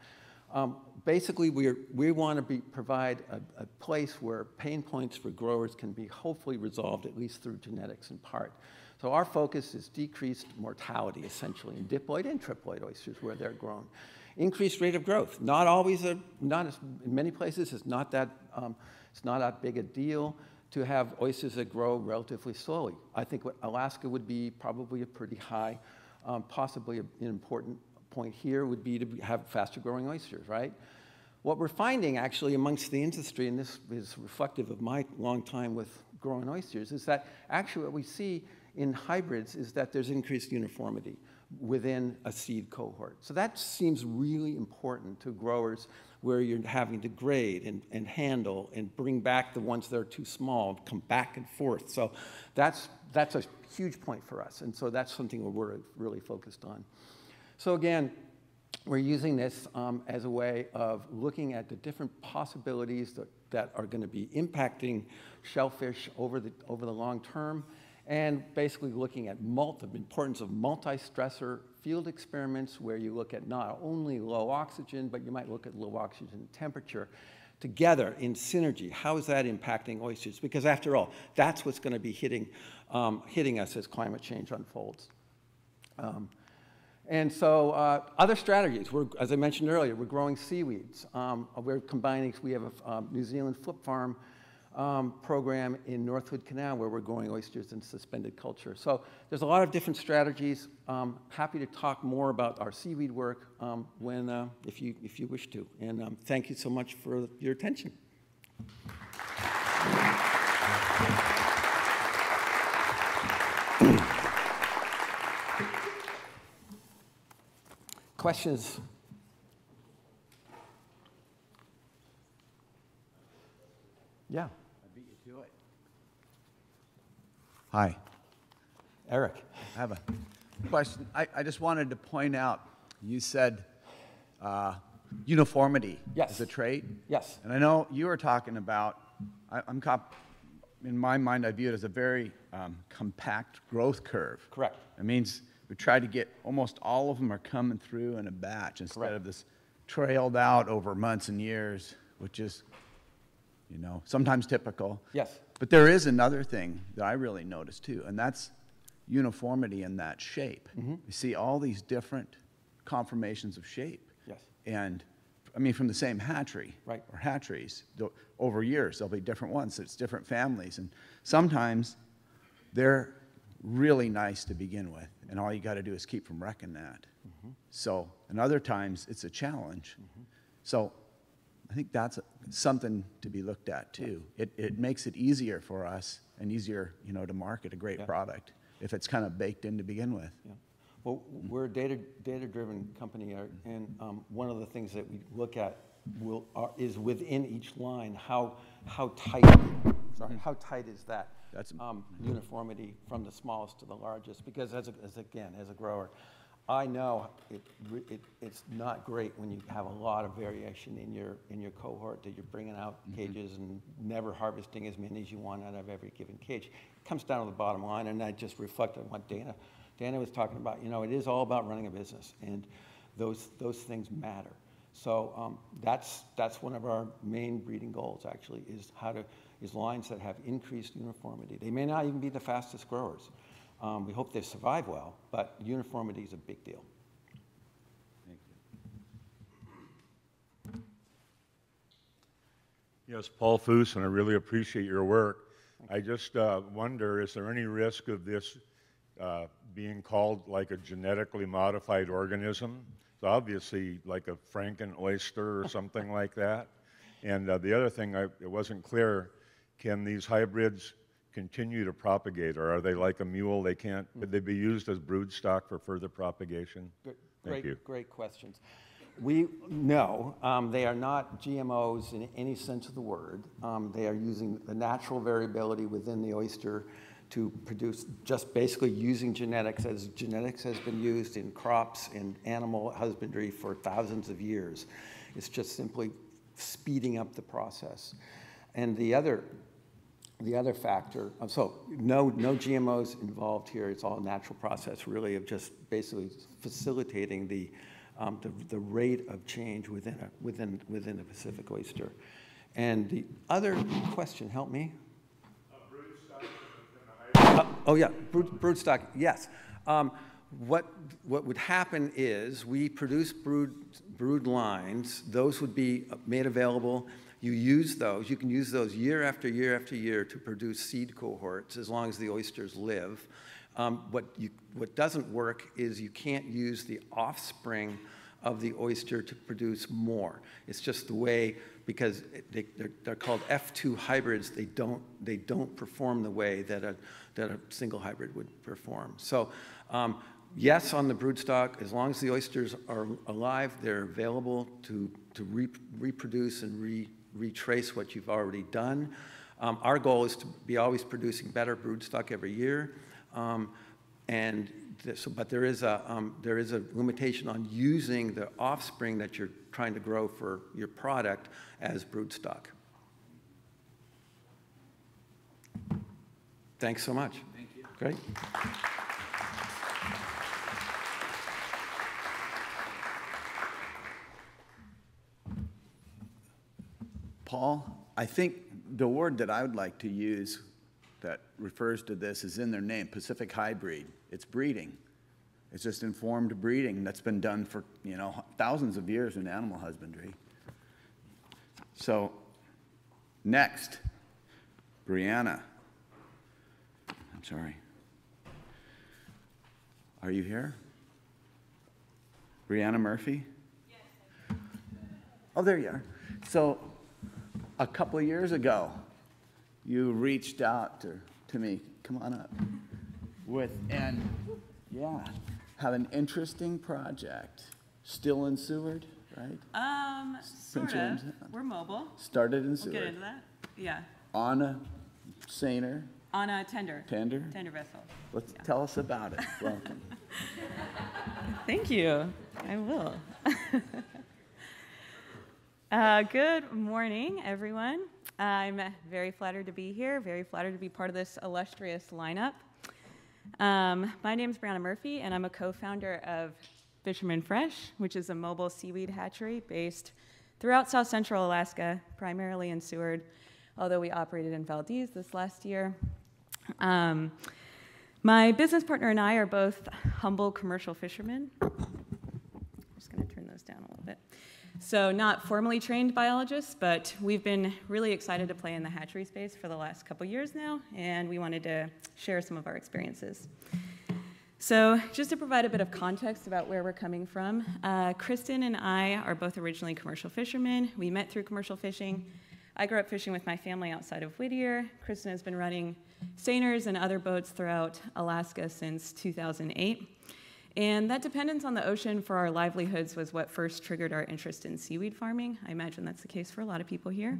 Um, basically, we we want to be, provide a, a, place where pain points for growers can be hopefully resolved, at least through genetics in part. So our focus is decreased mortality, essentially, in diploid and triploid oysters where they're grown. Increased rate of growth, not always, a, not as, in many places, it's not that, um, it's not that big a deal to have oysters that grow relatively slowly. I think what Alaska would be probably a pretty high, um, possibly an important point here would be to have faster growing oysters, right? what we're finding actually amongst the industry, and this is reflective of my long time with growing oysters, is that actually what we see in hybrids is that there's increased uniformity within a seed cohort. So that seems really important to growers where you're having to grade and, and handle and bring back the ones that are too small, and come back and forth. So that's, that's a huge point for us. And so that's something we're really focused on. So again, we're using this um, as a way of looking at the different possibilities that, that are going to be impacting shellfish over the, over the long term and basically looking at multi, the importance of multi-stressor field experiments where you look at not only low oxygen, but you might look at low oxygen temperature together in synergy. How is that impacting oysters? Because after all, that's what's going to be hitting, um, hitting us as climate change unfolds. Um, and so uh, other strategies, we're, as I mentioned earlier, we're growing seaweeds. Um, we're combining, we have a um, New Zealand flip farm um, program in North Hood Canal where we're growing oysters in suspended culture. So there's a lot of different strategies. Um, happy to talk more about our seaweed work um, when, uh, if, you, if you wish to. And um, thank you so much for your attention. Questions? Yeah. Hi. Eric. I have a question. I, I just wanted to point out, you said uh, uniformity yes. is a trait. Yes. And I know you were talking about, I, am in my mind, I view it as a very um, compact growth curve. Correct. It means we try to get almost all of them are coming through in a batch instead Correct. of this trailed out over months and years, which is, you know, sometimes typical. Yes. But there is another thing that I really noticed too, and that's uniformity in that shape. Mm-hmm. You see all these different conformations of shape. Yes. And I mean, from the same hatchery right. or hatcheries, over years, there'll be different ones. It's different families. And sometimes they're really nice to begin with, and all you got to do is keep from wrecking that. Mm-hmm. So, and other times, it's a challenge. Mm-hmm. So, I think that's something to be looked at too. It, it makes it easier for us and easier, you know, to market a great yeah. product if it's kind of baked in to begin with. Yeah. Well, we're a data, data-driven company, uh, and um, one of the things that we look at will, are, is within each line, how, how tight, sorry, how tight is that That's, um, uniformity from the smallest to the largest? Because as, a, as again, as a grower, I know it, it, it's not great when you have a lot of variation in your, in your cohort that you're bringing out mm-hmm. cages and never harvesting as many as you want out of every given cage. It comes down to the bottom line, and I just reflect on what Dana, Dana was talking about. You know, it is all about running a business, and those, those things matter. So um, that's, that's one of our main breeding goals, actually, is how to, is lines that have increased uniformity. They may not even be the fastest growers, um, we hope they survive well, but uniformity is a big deal. Thank you. Yes, Paul Fuhs, and I really appreciate your work. I just uh, wonder, is there any risk of this uh, being called like a genetically modified organism? It's obviously like a Franken oyster or something like that. And uh, the other thing, I, it wasn't clear, can these hybrids continue to propagate, or are they like a mule? They can't. Would they be used as brood stock for further propagation? Great, Thank you. great questions. We know um, they are not GMOs in any sense of the word. Um, they are using the natural variability within the oyster to produce just basically using genetics as genetics has been used in crops and animal husbandry for thousands of years. It's just simply speeding up the process. And the other the other factor, so no, no GMOs involved here. It's all a natural process, really, of just basically facilitating the, um, the, the, rate of change within a, within, within the Pacific oyster. And the other question, help me. Uh, oh yeah, brood, broodstock, yes. Um, what, what would happen is we produce brood, brood lines. Those would be made available you use those, you can use those year after year after year to produce seed cohorts as long as the oysters live. Um, what, you, what doesn't work is you can't use the offspring of the oyster to produce more. It's just the way, because they, they're, they're called F2 hybrids, they don't, they don't perform the way that a, that a single hybrid would perform. So um, yes, on the broodstock, as long as the oysters are alive, they're available to, to re reproduce and re retrace what you've already done. Um, our goal is to be always producing better broodstock every year. Um, and this, but there is, a, um, there is a limitation on using the offspring that you're trying to grow for your product as broodstock. Thanks so much. Thank you. Great. Paul, I think the word that I would like to use that refers to this is in their name, Pacific Hybreed. It's breeding. It's just informed breeding that's been done for, you know, thousands of years in animal husbandry. So, next, Briana. I'm sorry. Are you here? Briana Murphy? Yes. Oh, there you are. So, a couple of years ago, you reached out to, to me, come on up, with, and yeah, have an interesting project. Still in Seward, right? Um, sort of. We're mobile. Started in We'll Seward. get into that. Yeah. Anna Sainer, On a tender. tender. Tender vessel. Let's tell us about it. Welcome. Thank you. I will. uh, good morning, everyone. I'm very flattered to be here, very flattered to be part of this illustrious lineup. Um, my name is Briana Murphy, and I'm a co founder of Fisherman Fresh, which is a mobile seaweed hatchery based throughout south central Alaska, primarily in Seward, although we operated in Valdez this last year. Um, my business partner and I are both humble commercial fishermen. I'm just going to turn those down a little bit. So, not formally trained biologists, but we've been really excited to play in the hatchery space for the last couple years now, and we wanted to share some of our experiences. So, just to provide a bit of context about where we're coming from, uh, Kristen and I are both originally commercial fishermen. We met through commercial fishing. I grew up fishing with my family outside of Whittier. Kristen has been running seiners and other boats throughout Alaska since 2008. And that dependence on the ocean for our livelihoods was what first triggered our interest in seaweed farming. I imagine that's the case for a lot of people here.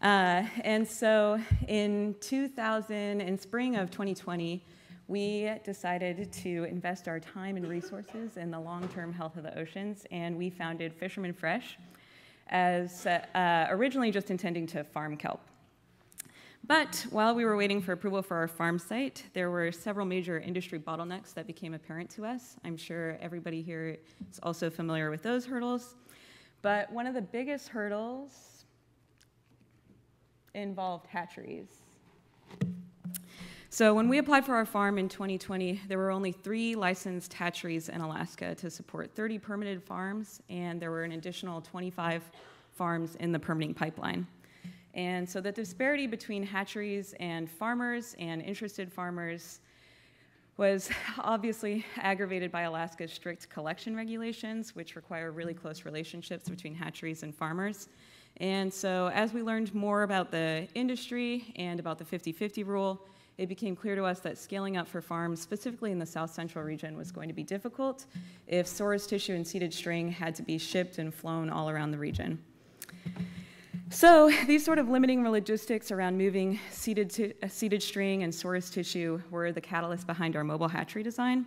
Uh, and so in 2000, in spring of 2020, we decided to invest our time and resources in the long term health of the oceans, and we founded Fisherman Fresh as uh, originally just intending to farm kelp. But while we were waiting for approval for our farm site, there were several major industry bottlenecks that became apparent to us. I'm sure everybody here is also familiar with those hurdles. But one of the biggest hurdles involved hatcheries. So when we applied for our farm in 2020, there were only three licensed hatcheries in Alaska to support 30 permitted farms, and there were an additional 25 farms in the permitting pipeline. And so the disparity between hatcheries and farmers and interested farmers was obviously aggravated by Alaska's strict collection regulations, which require really close relationships between hatcheries and farmers. And so, as we learned more about the industry and about the 50 50 rule, it became clear to us that scaling up for farms, specifically in the south central region, was going to be difficult if source tissue and seeded string had to be shipped and flown all around the region. So these sort of limiting logistics around moving seeded, to, uh, string and source tissue were the catalyst behind our mobile hatchery design.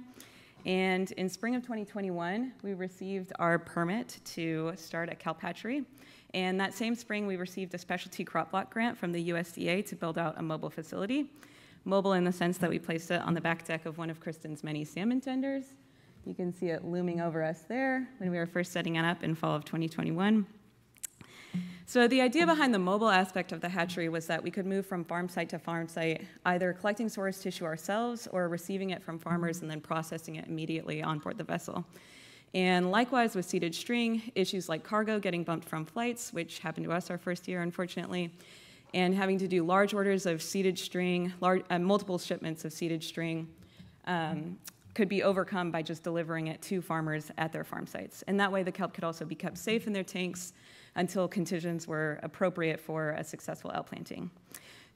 And in spring of 2021, we received our permit to start a kelp hatchery. And that same spring, we received a specialty crop block grant from the USDA to build out a mobile facility. Mobile in the sense that we placed it on the back deck of one of Kristen's many salmon tenders. You can see it looming over us there when we were first setting it up in fall of 2021. So the idea behind the mobile aspect of the hatchery was that we could move from farm site to farm site, either collecting source tissue ourselves or receiving it from farmers and then processing it immediately on board the vessel. And likewise with seeded string, issues like cargo getting bumped from flights, which happened to us our first year, unfortunately, and having to do large orders of seeded string, large, uh, multiple shipments of seeded string, um, could be overcome by just delivering it to farmers at their farm sites. And that way, the kelp could also be kept safe in their tanks until conditions were appropriate for a successful outplanting.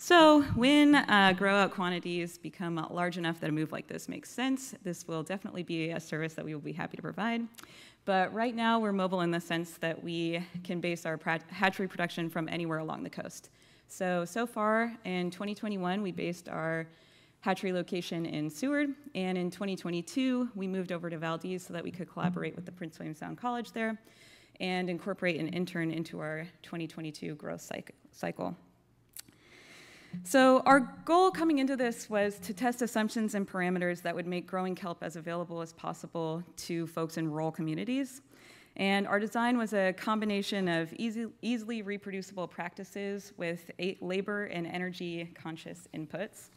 So when uh, grow out quantities become large enough that a move like this makes sense, this will definitely be a service that we will be happy to provide. But right now, we're mobile in the sense that we can base our hatchery production from anywhere along the coast. So, so far in 2021, we based our hatchery location in Seward, and in 2022, we moved over to Valdez so that we could collaborate with the Prince William Sound College there and incorporate an intern into our 2022 growth cycle. So our goal coming into this was to test assumptions and parameters that would make growing kelp as available as possible to folks in rural communities. And our design was a combination of easy, easily reproducible practices with labor and energy conscious inputs.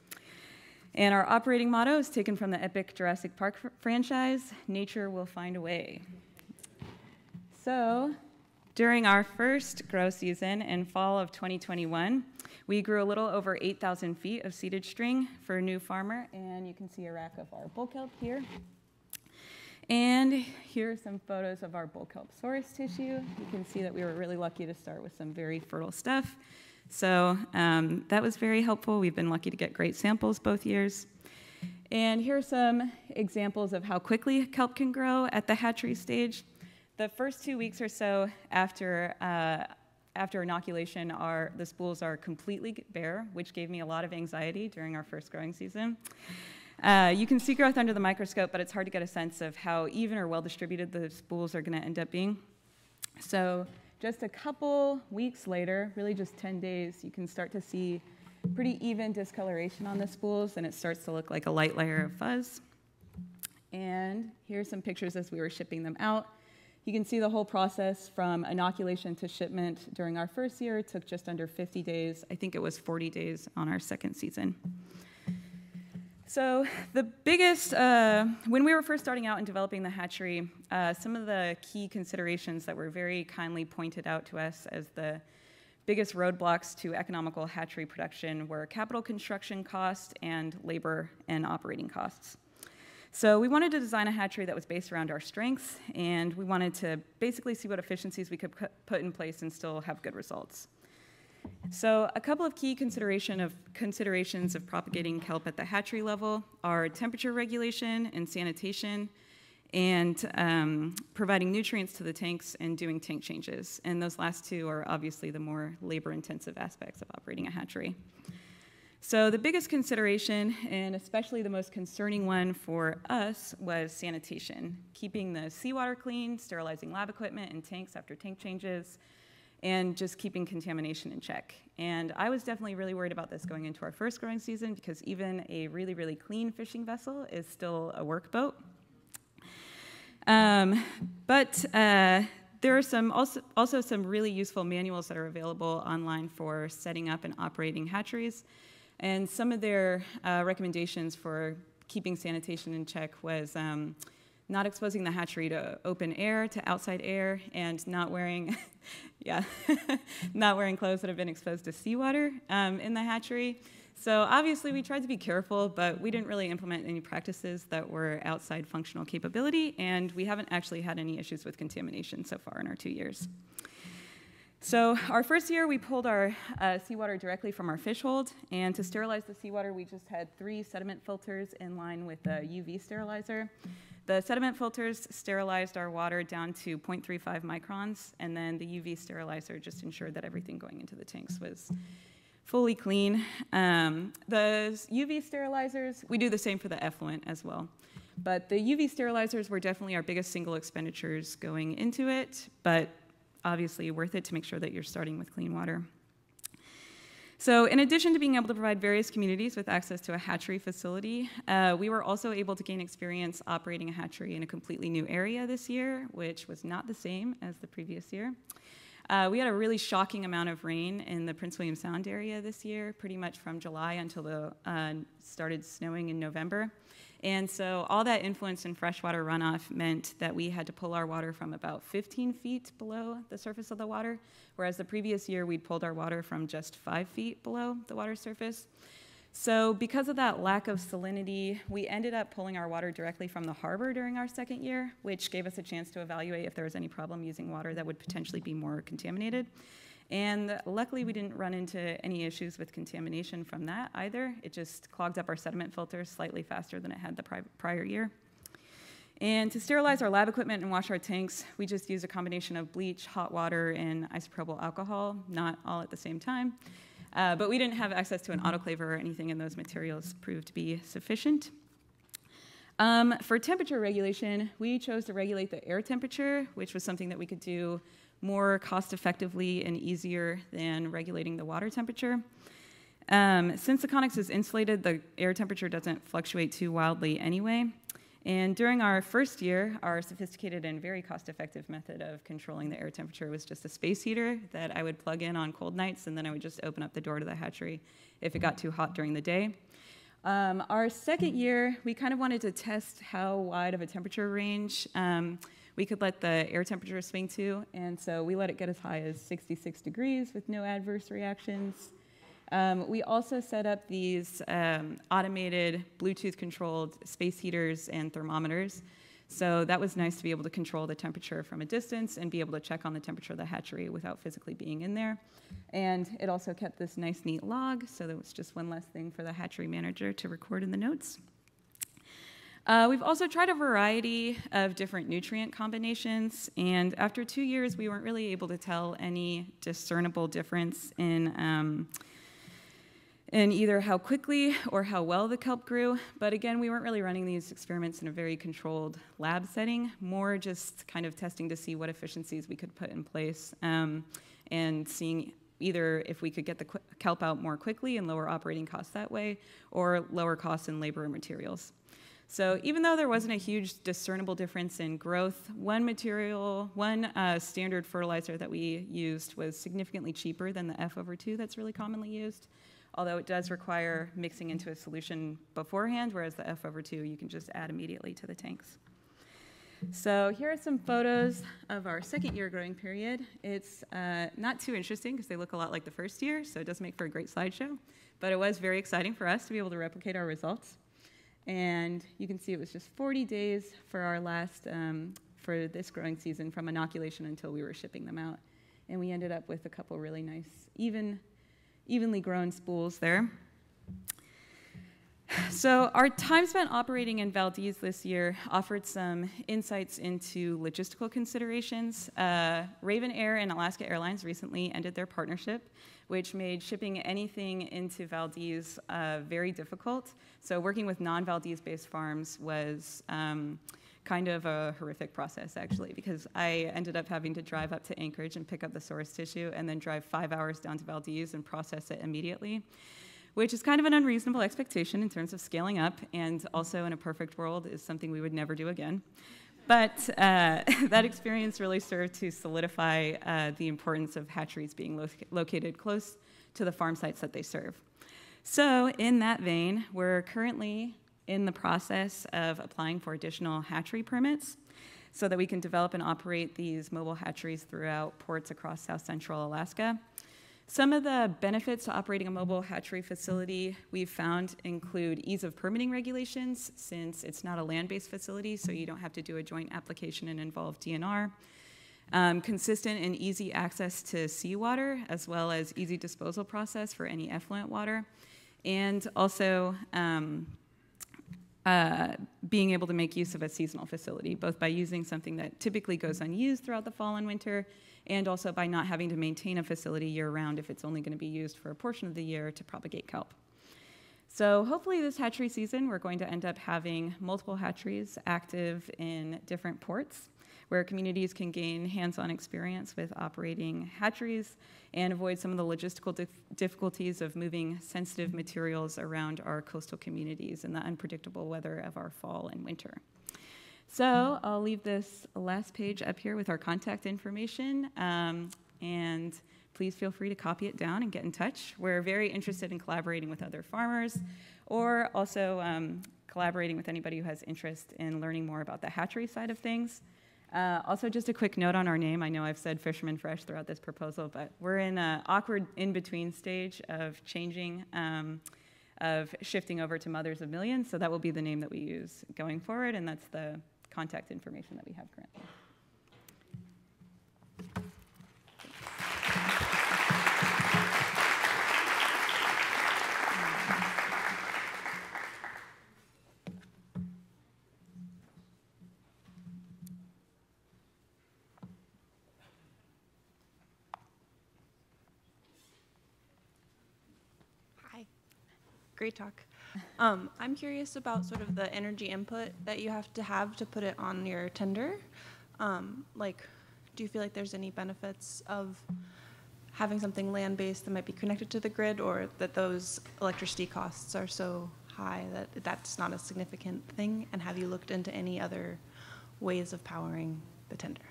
And our operating motto is taken from the epic Jurassic Park franchise nature will find a way. So, during our first grow season in fall of 2021, we grew a little over 8,000 feet of seeded string for a new farmer, and you can see a rack of our bull kelp here. And here are some photos of our bull kelp source tissue. You can see that we were really lucky to start with some very fertile stuff. So um, that was very helpful. We've been lucky to get great samples both years. And here are some examples of how quickly kelp can grow at the hatchery stage. The first two weeks or so after, uh, after inoculation, are, the spools are completely bare, which gave me a lot of anxiety during our first growing season. Uh, you can see growth under the microscope, but it's hard to get a sense of how even or well distributed the spools are going to end up being. So just a couple weeks later, really just 10 days, you can start to see pretty even discoloration on the spools, and it starts to look like a light layer of fuzz. And here's some pictures as we were shipping them out. You can see the whole process from inoculation to shipment during our first year it took just under 50 days. I think it was 40 days on our second season. So the biggest, uh, when we were first starting out and developing the hatchery, uh, some of the key considerations that were very kindly pointed out to us as the biggest roadblocks to economical hatchery production were capital construction costs and labor and operating costs. So we wanted to design a hatchery that was based around our strengths, and we wanted to basically see what efficiencies we could put in place and still have good results. So a couple of key consideration of considerations of propagating kelp at the hatchery level are temperature regulation and sanitation, and um, providing nutrients to the tanks and doing tank changes. And those last two are obviously the more labor-intensive aspects of operating a hatchery. So the biggest consideration, and especially the most concerning one for us, was sanitation. Keeping the seawater clean, sterilizing lab equipment and tanks after tank changes, and just keeping contamination in check. And I was definitely really worried about this going into our first growing season because even a really, really clean fishing vessel is still a work boat. Um, but uh, there are some also, also some really useful manuals that are available online for setting up and operating hatcheries. And some of their uh, recommendations for keeping sanitation in check was um, not exposing the hatchery to open air, to outside air, and not wearing, yeah, not wearing clothes that have been exposed to seawater um, in the hatchery. So obviously we tried to be careful, but we didn't really implement any practices that were outside functional capability, and we haven't actually had any issues with contamination so far in our two years. So our first year, we pulled our uh, seawater directly from our fish hold, and to sterilize the seawater, we just had three sediment filters in line with a UV sterilizer. The sediment filters sterilized our water down to 0.35 microns, and then the UV sterilizer just ensured that everything going into the tanks was fully clean. Um, the UV sterilizers, we do the same for the effluent as well. But the UV sterilizers were definitely our biggest single expenditures going into it, but obviously worth it to make sure that you're starting with clean water. So in addition to being able to provide various communities with access to a hatchery facility, uh, we were also able to gain experience operating a hatchery in a completely new area this year, which was not the same as the previous year. Uh, we had a really shocking amount of rain in the Prince William Sound area this year, pretty much from July until it uh, started snowing in November. And so all that influence in freshwater runoff meant that we had to pull our water from about 15 feet below the surface of the water, whereas the previous year we'd pulled our water from just five feet below the water surface. So because of that lack of salinity, we ended up pulling our water directly from the harbor during our second year, which gave us a chance to evaluate if there was any problem using water that would potentially be more contaminated. And luckily, we didn't run into any issues with contamination from that either. It just clogged up our sediment filters slightly faster than it had the pri- prior year. And to sterilize our lab equipment and wash our tanks, we just use a combination of bleach, hot water, and isopropyl alcohol, not all at the same time. Uh, but we didn't have access to an autoclaver or anything, and those materials proved to be sufficient. Um, for temperature regulation, we chose to regulate the air temperature, which was something that we could do more cost effectively and easier than regulating the water temperature. Um, since the Conex is insulated, the air temperature doesn't fluctuate too wildly anyway. And during our first year, our sophisticated and very cost effective method of controlling the air temperature was just a space heater that I would plug in on cold nights, and then I would just open up the door to the hatchery if it got too hot during the day. Um, our second year, we kind of wanted to test how wide of a temperature range um, we could let the air temperature swing to, and so we let it get as high as 66 degrees with no adverse reactions. Um, we also set up these um, automated Bluetooth controlled space heaters and thermometers. So that was nice to be able to control the temperature from a distance and be able to check on the temperature of the hatchery without physically being in there. And it also kept this nice, neat log, so there was just one less thing for the hatchery manager to record in the notes. Uh, we've also tried a variety of different nutrient combinations, and after two years, we weren't really able to tell any discernible difference in. Um, in either how quickly or how well the kelp grew. But again, we weren't really running these experiments in a very controlled lab setting, more just kind of testing to see what efficiencies we could put in place um, and seeing either if we could get the kelp out more quickly and lower operating costs that way, or lower costs in labor and materials. So even though there wasn't a huge discernible difference in growth, one material, one uh, standard fertilizer that we used was significantly cheaper than the F over 2 that's really commonly used although it does require mixing into a solution beforehand, whereas the F over 2 you can just add immediately to the tanks. So here are some photos of our second year growing period. It's uh, not too interesting because they look a lot like the first year, so it does make for a great slideshow. But it was very exciting for us to be able to replicate our results. And you can see it was just 40 days for our last, um, for this growing season from inoculation until we were shipping them out. And we ended up with a couple really nice, even evenly grown spools there. So, our time spent operating in Valdez this year offered some insights into logistical considerations. Uh, Ravn Air and Alaska Airlines recently ended their partnership, which made shipping anything into Valdez uh, very difficult. So, working with non Valdez based farms was um, kind of a horrific process actually because I ended up having to drive up to Anchorage and pick up the source tissue and then drive five hours down to Valdez and process it immediately, which is kind of an unreasonable expectation in terms of scaling up and also in a perfect world is something we would never do again. But uh, that experience really served to solidify uh, the importance of hatcheries being lo- located close to the farm sites that they serve. So, in that vein, we're currently in the process of applying for additional hatchery permits so that we can develop and operate these mobile hatcheries throughout ports across south central Alaska. Some of the benefits to operating a mobile hatchery facility we've found include ease of permitting regulations, since it's not a land based facility, so you don't have to do a joint application and involve DNR. Um, consistent and easy access to seawater, as well as easy disposal process for any effluent water, and also um, uh, being able to make use of a seasonal facility, both by using something that typically goes unused throughout the fall and winter, and also by not having to maintain a facility year round if it's only going to be used for a portion of the year to propagate kelp. So, hopefully, this hatchery season, we're going to end up having multiple hatcheries active in different ports where communities can gain hands on experience with operating hatcheries and avoid some of the logistical dif- difficulties of moving sensitive materials around our coastal communities in the unpredictable weather of our fall and winter. So I'll leave this last page up here with our contact information. Um, and please feel free to copy it down and get in touch. We're very interested in collaborating with other farmers or also um, collaborating with anybody who has interest in learning more about the hatchery side of things. Uh, also, just a quick note on our name. I know I've said Fisherman Fresh throughout this proposal, but we're in an awkward in between stage of changing um, of shifting over to Mothers of Millions. So that will be the name that we use going forward, and that's the contact information that we have currently. Great talk. Um, I'm curious about sort of the energy input that you have to have to put it on your tender. Um, like, do you feel like there's any benefits of having something land-based that might be connected to the grid, or that those electricity costs are so high that that's not a significant thing? And have you looked into any other ways of powering the tender?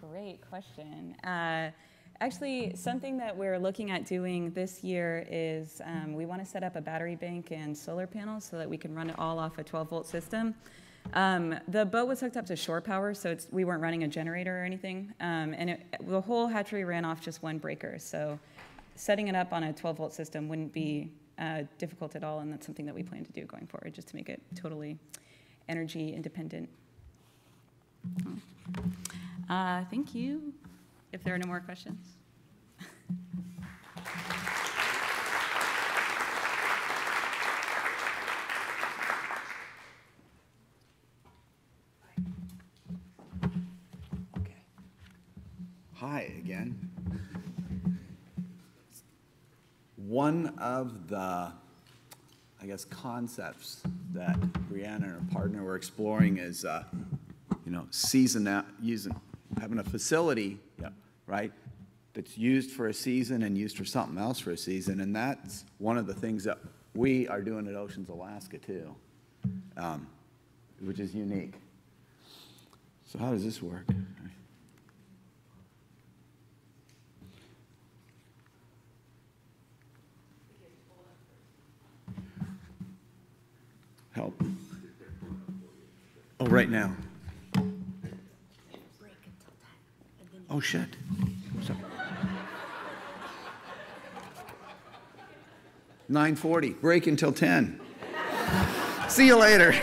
Great question. Uh, actually, something that we're looking at doing this year is um, we want to set up a battery bank and solar panels so that we can run it all off a 12 volt system. Um, the boat was hooked up to shore power, so we weren't running a generator or anything. Um, and it, the whole hatchery ran off just one breaker. So setting it up on a 12 volt system wouldn't be uh, difficult at all, and that's something that we plan to do going forward, just to make it totally energy independent. Uh, thank you. If there are no more questions. Okay. Hi again. One of the, I guess, concepts that Briana and her partner were exploring is, uh, you know, season out, using, having a facility, yeah, right, that's used for a season and used for something else for a season, and that's one of the things that we are doing at Oceans Alaska too, um, which is unique. So how does this work? Help. Oh, right now. Oh, shit. Sorry. 9:40, break until 10. See you later.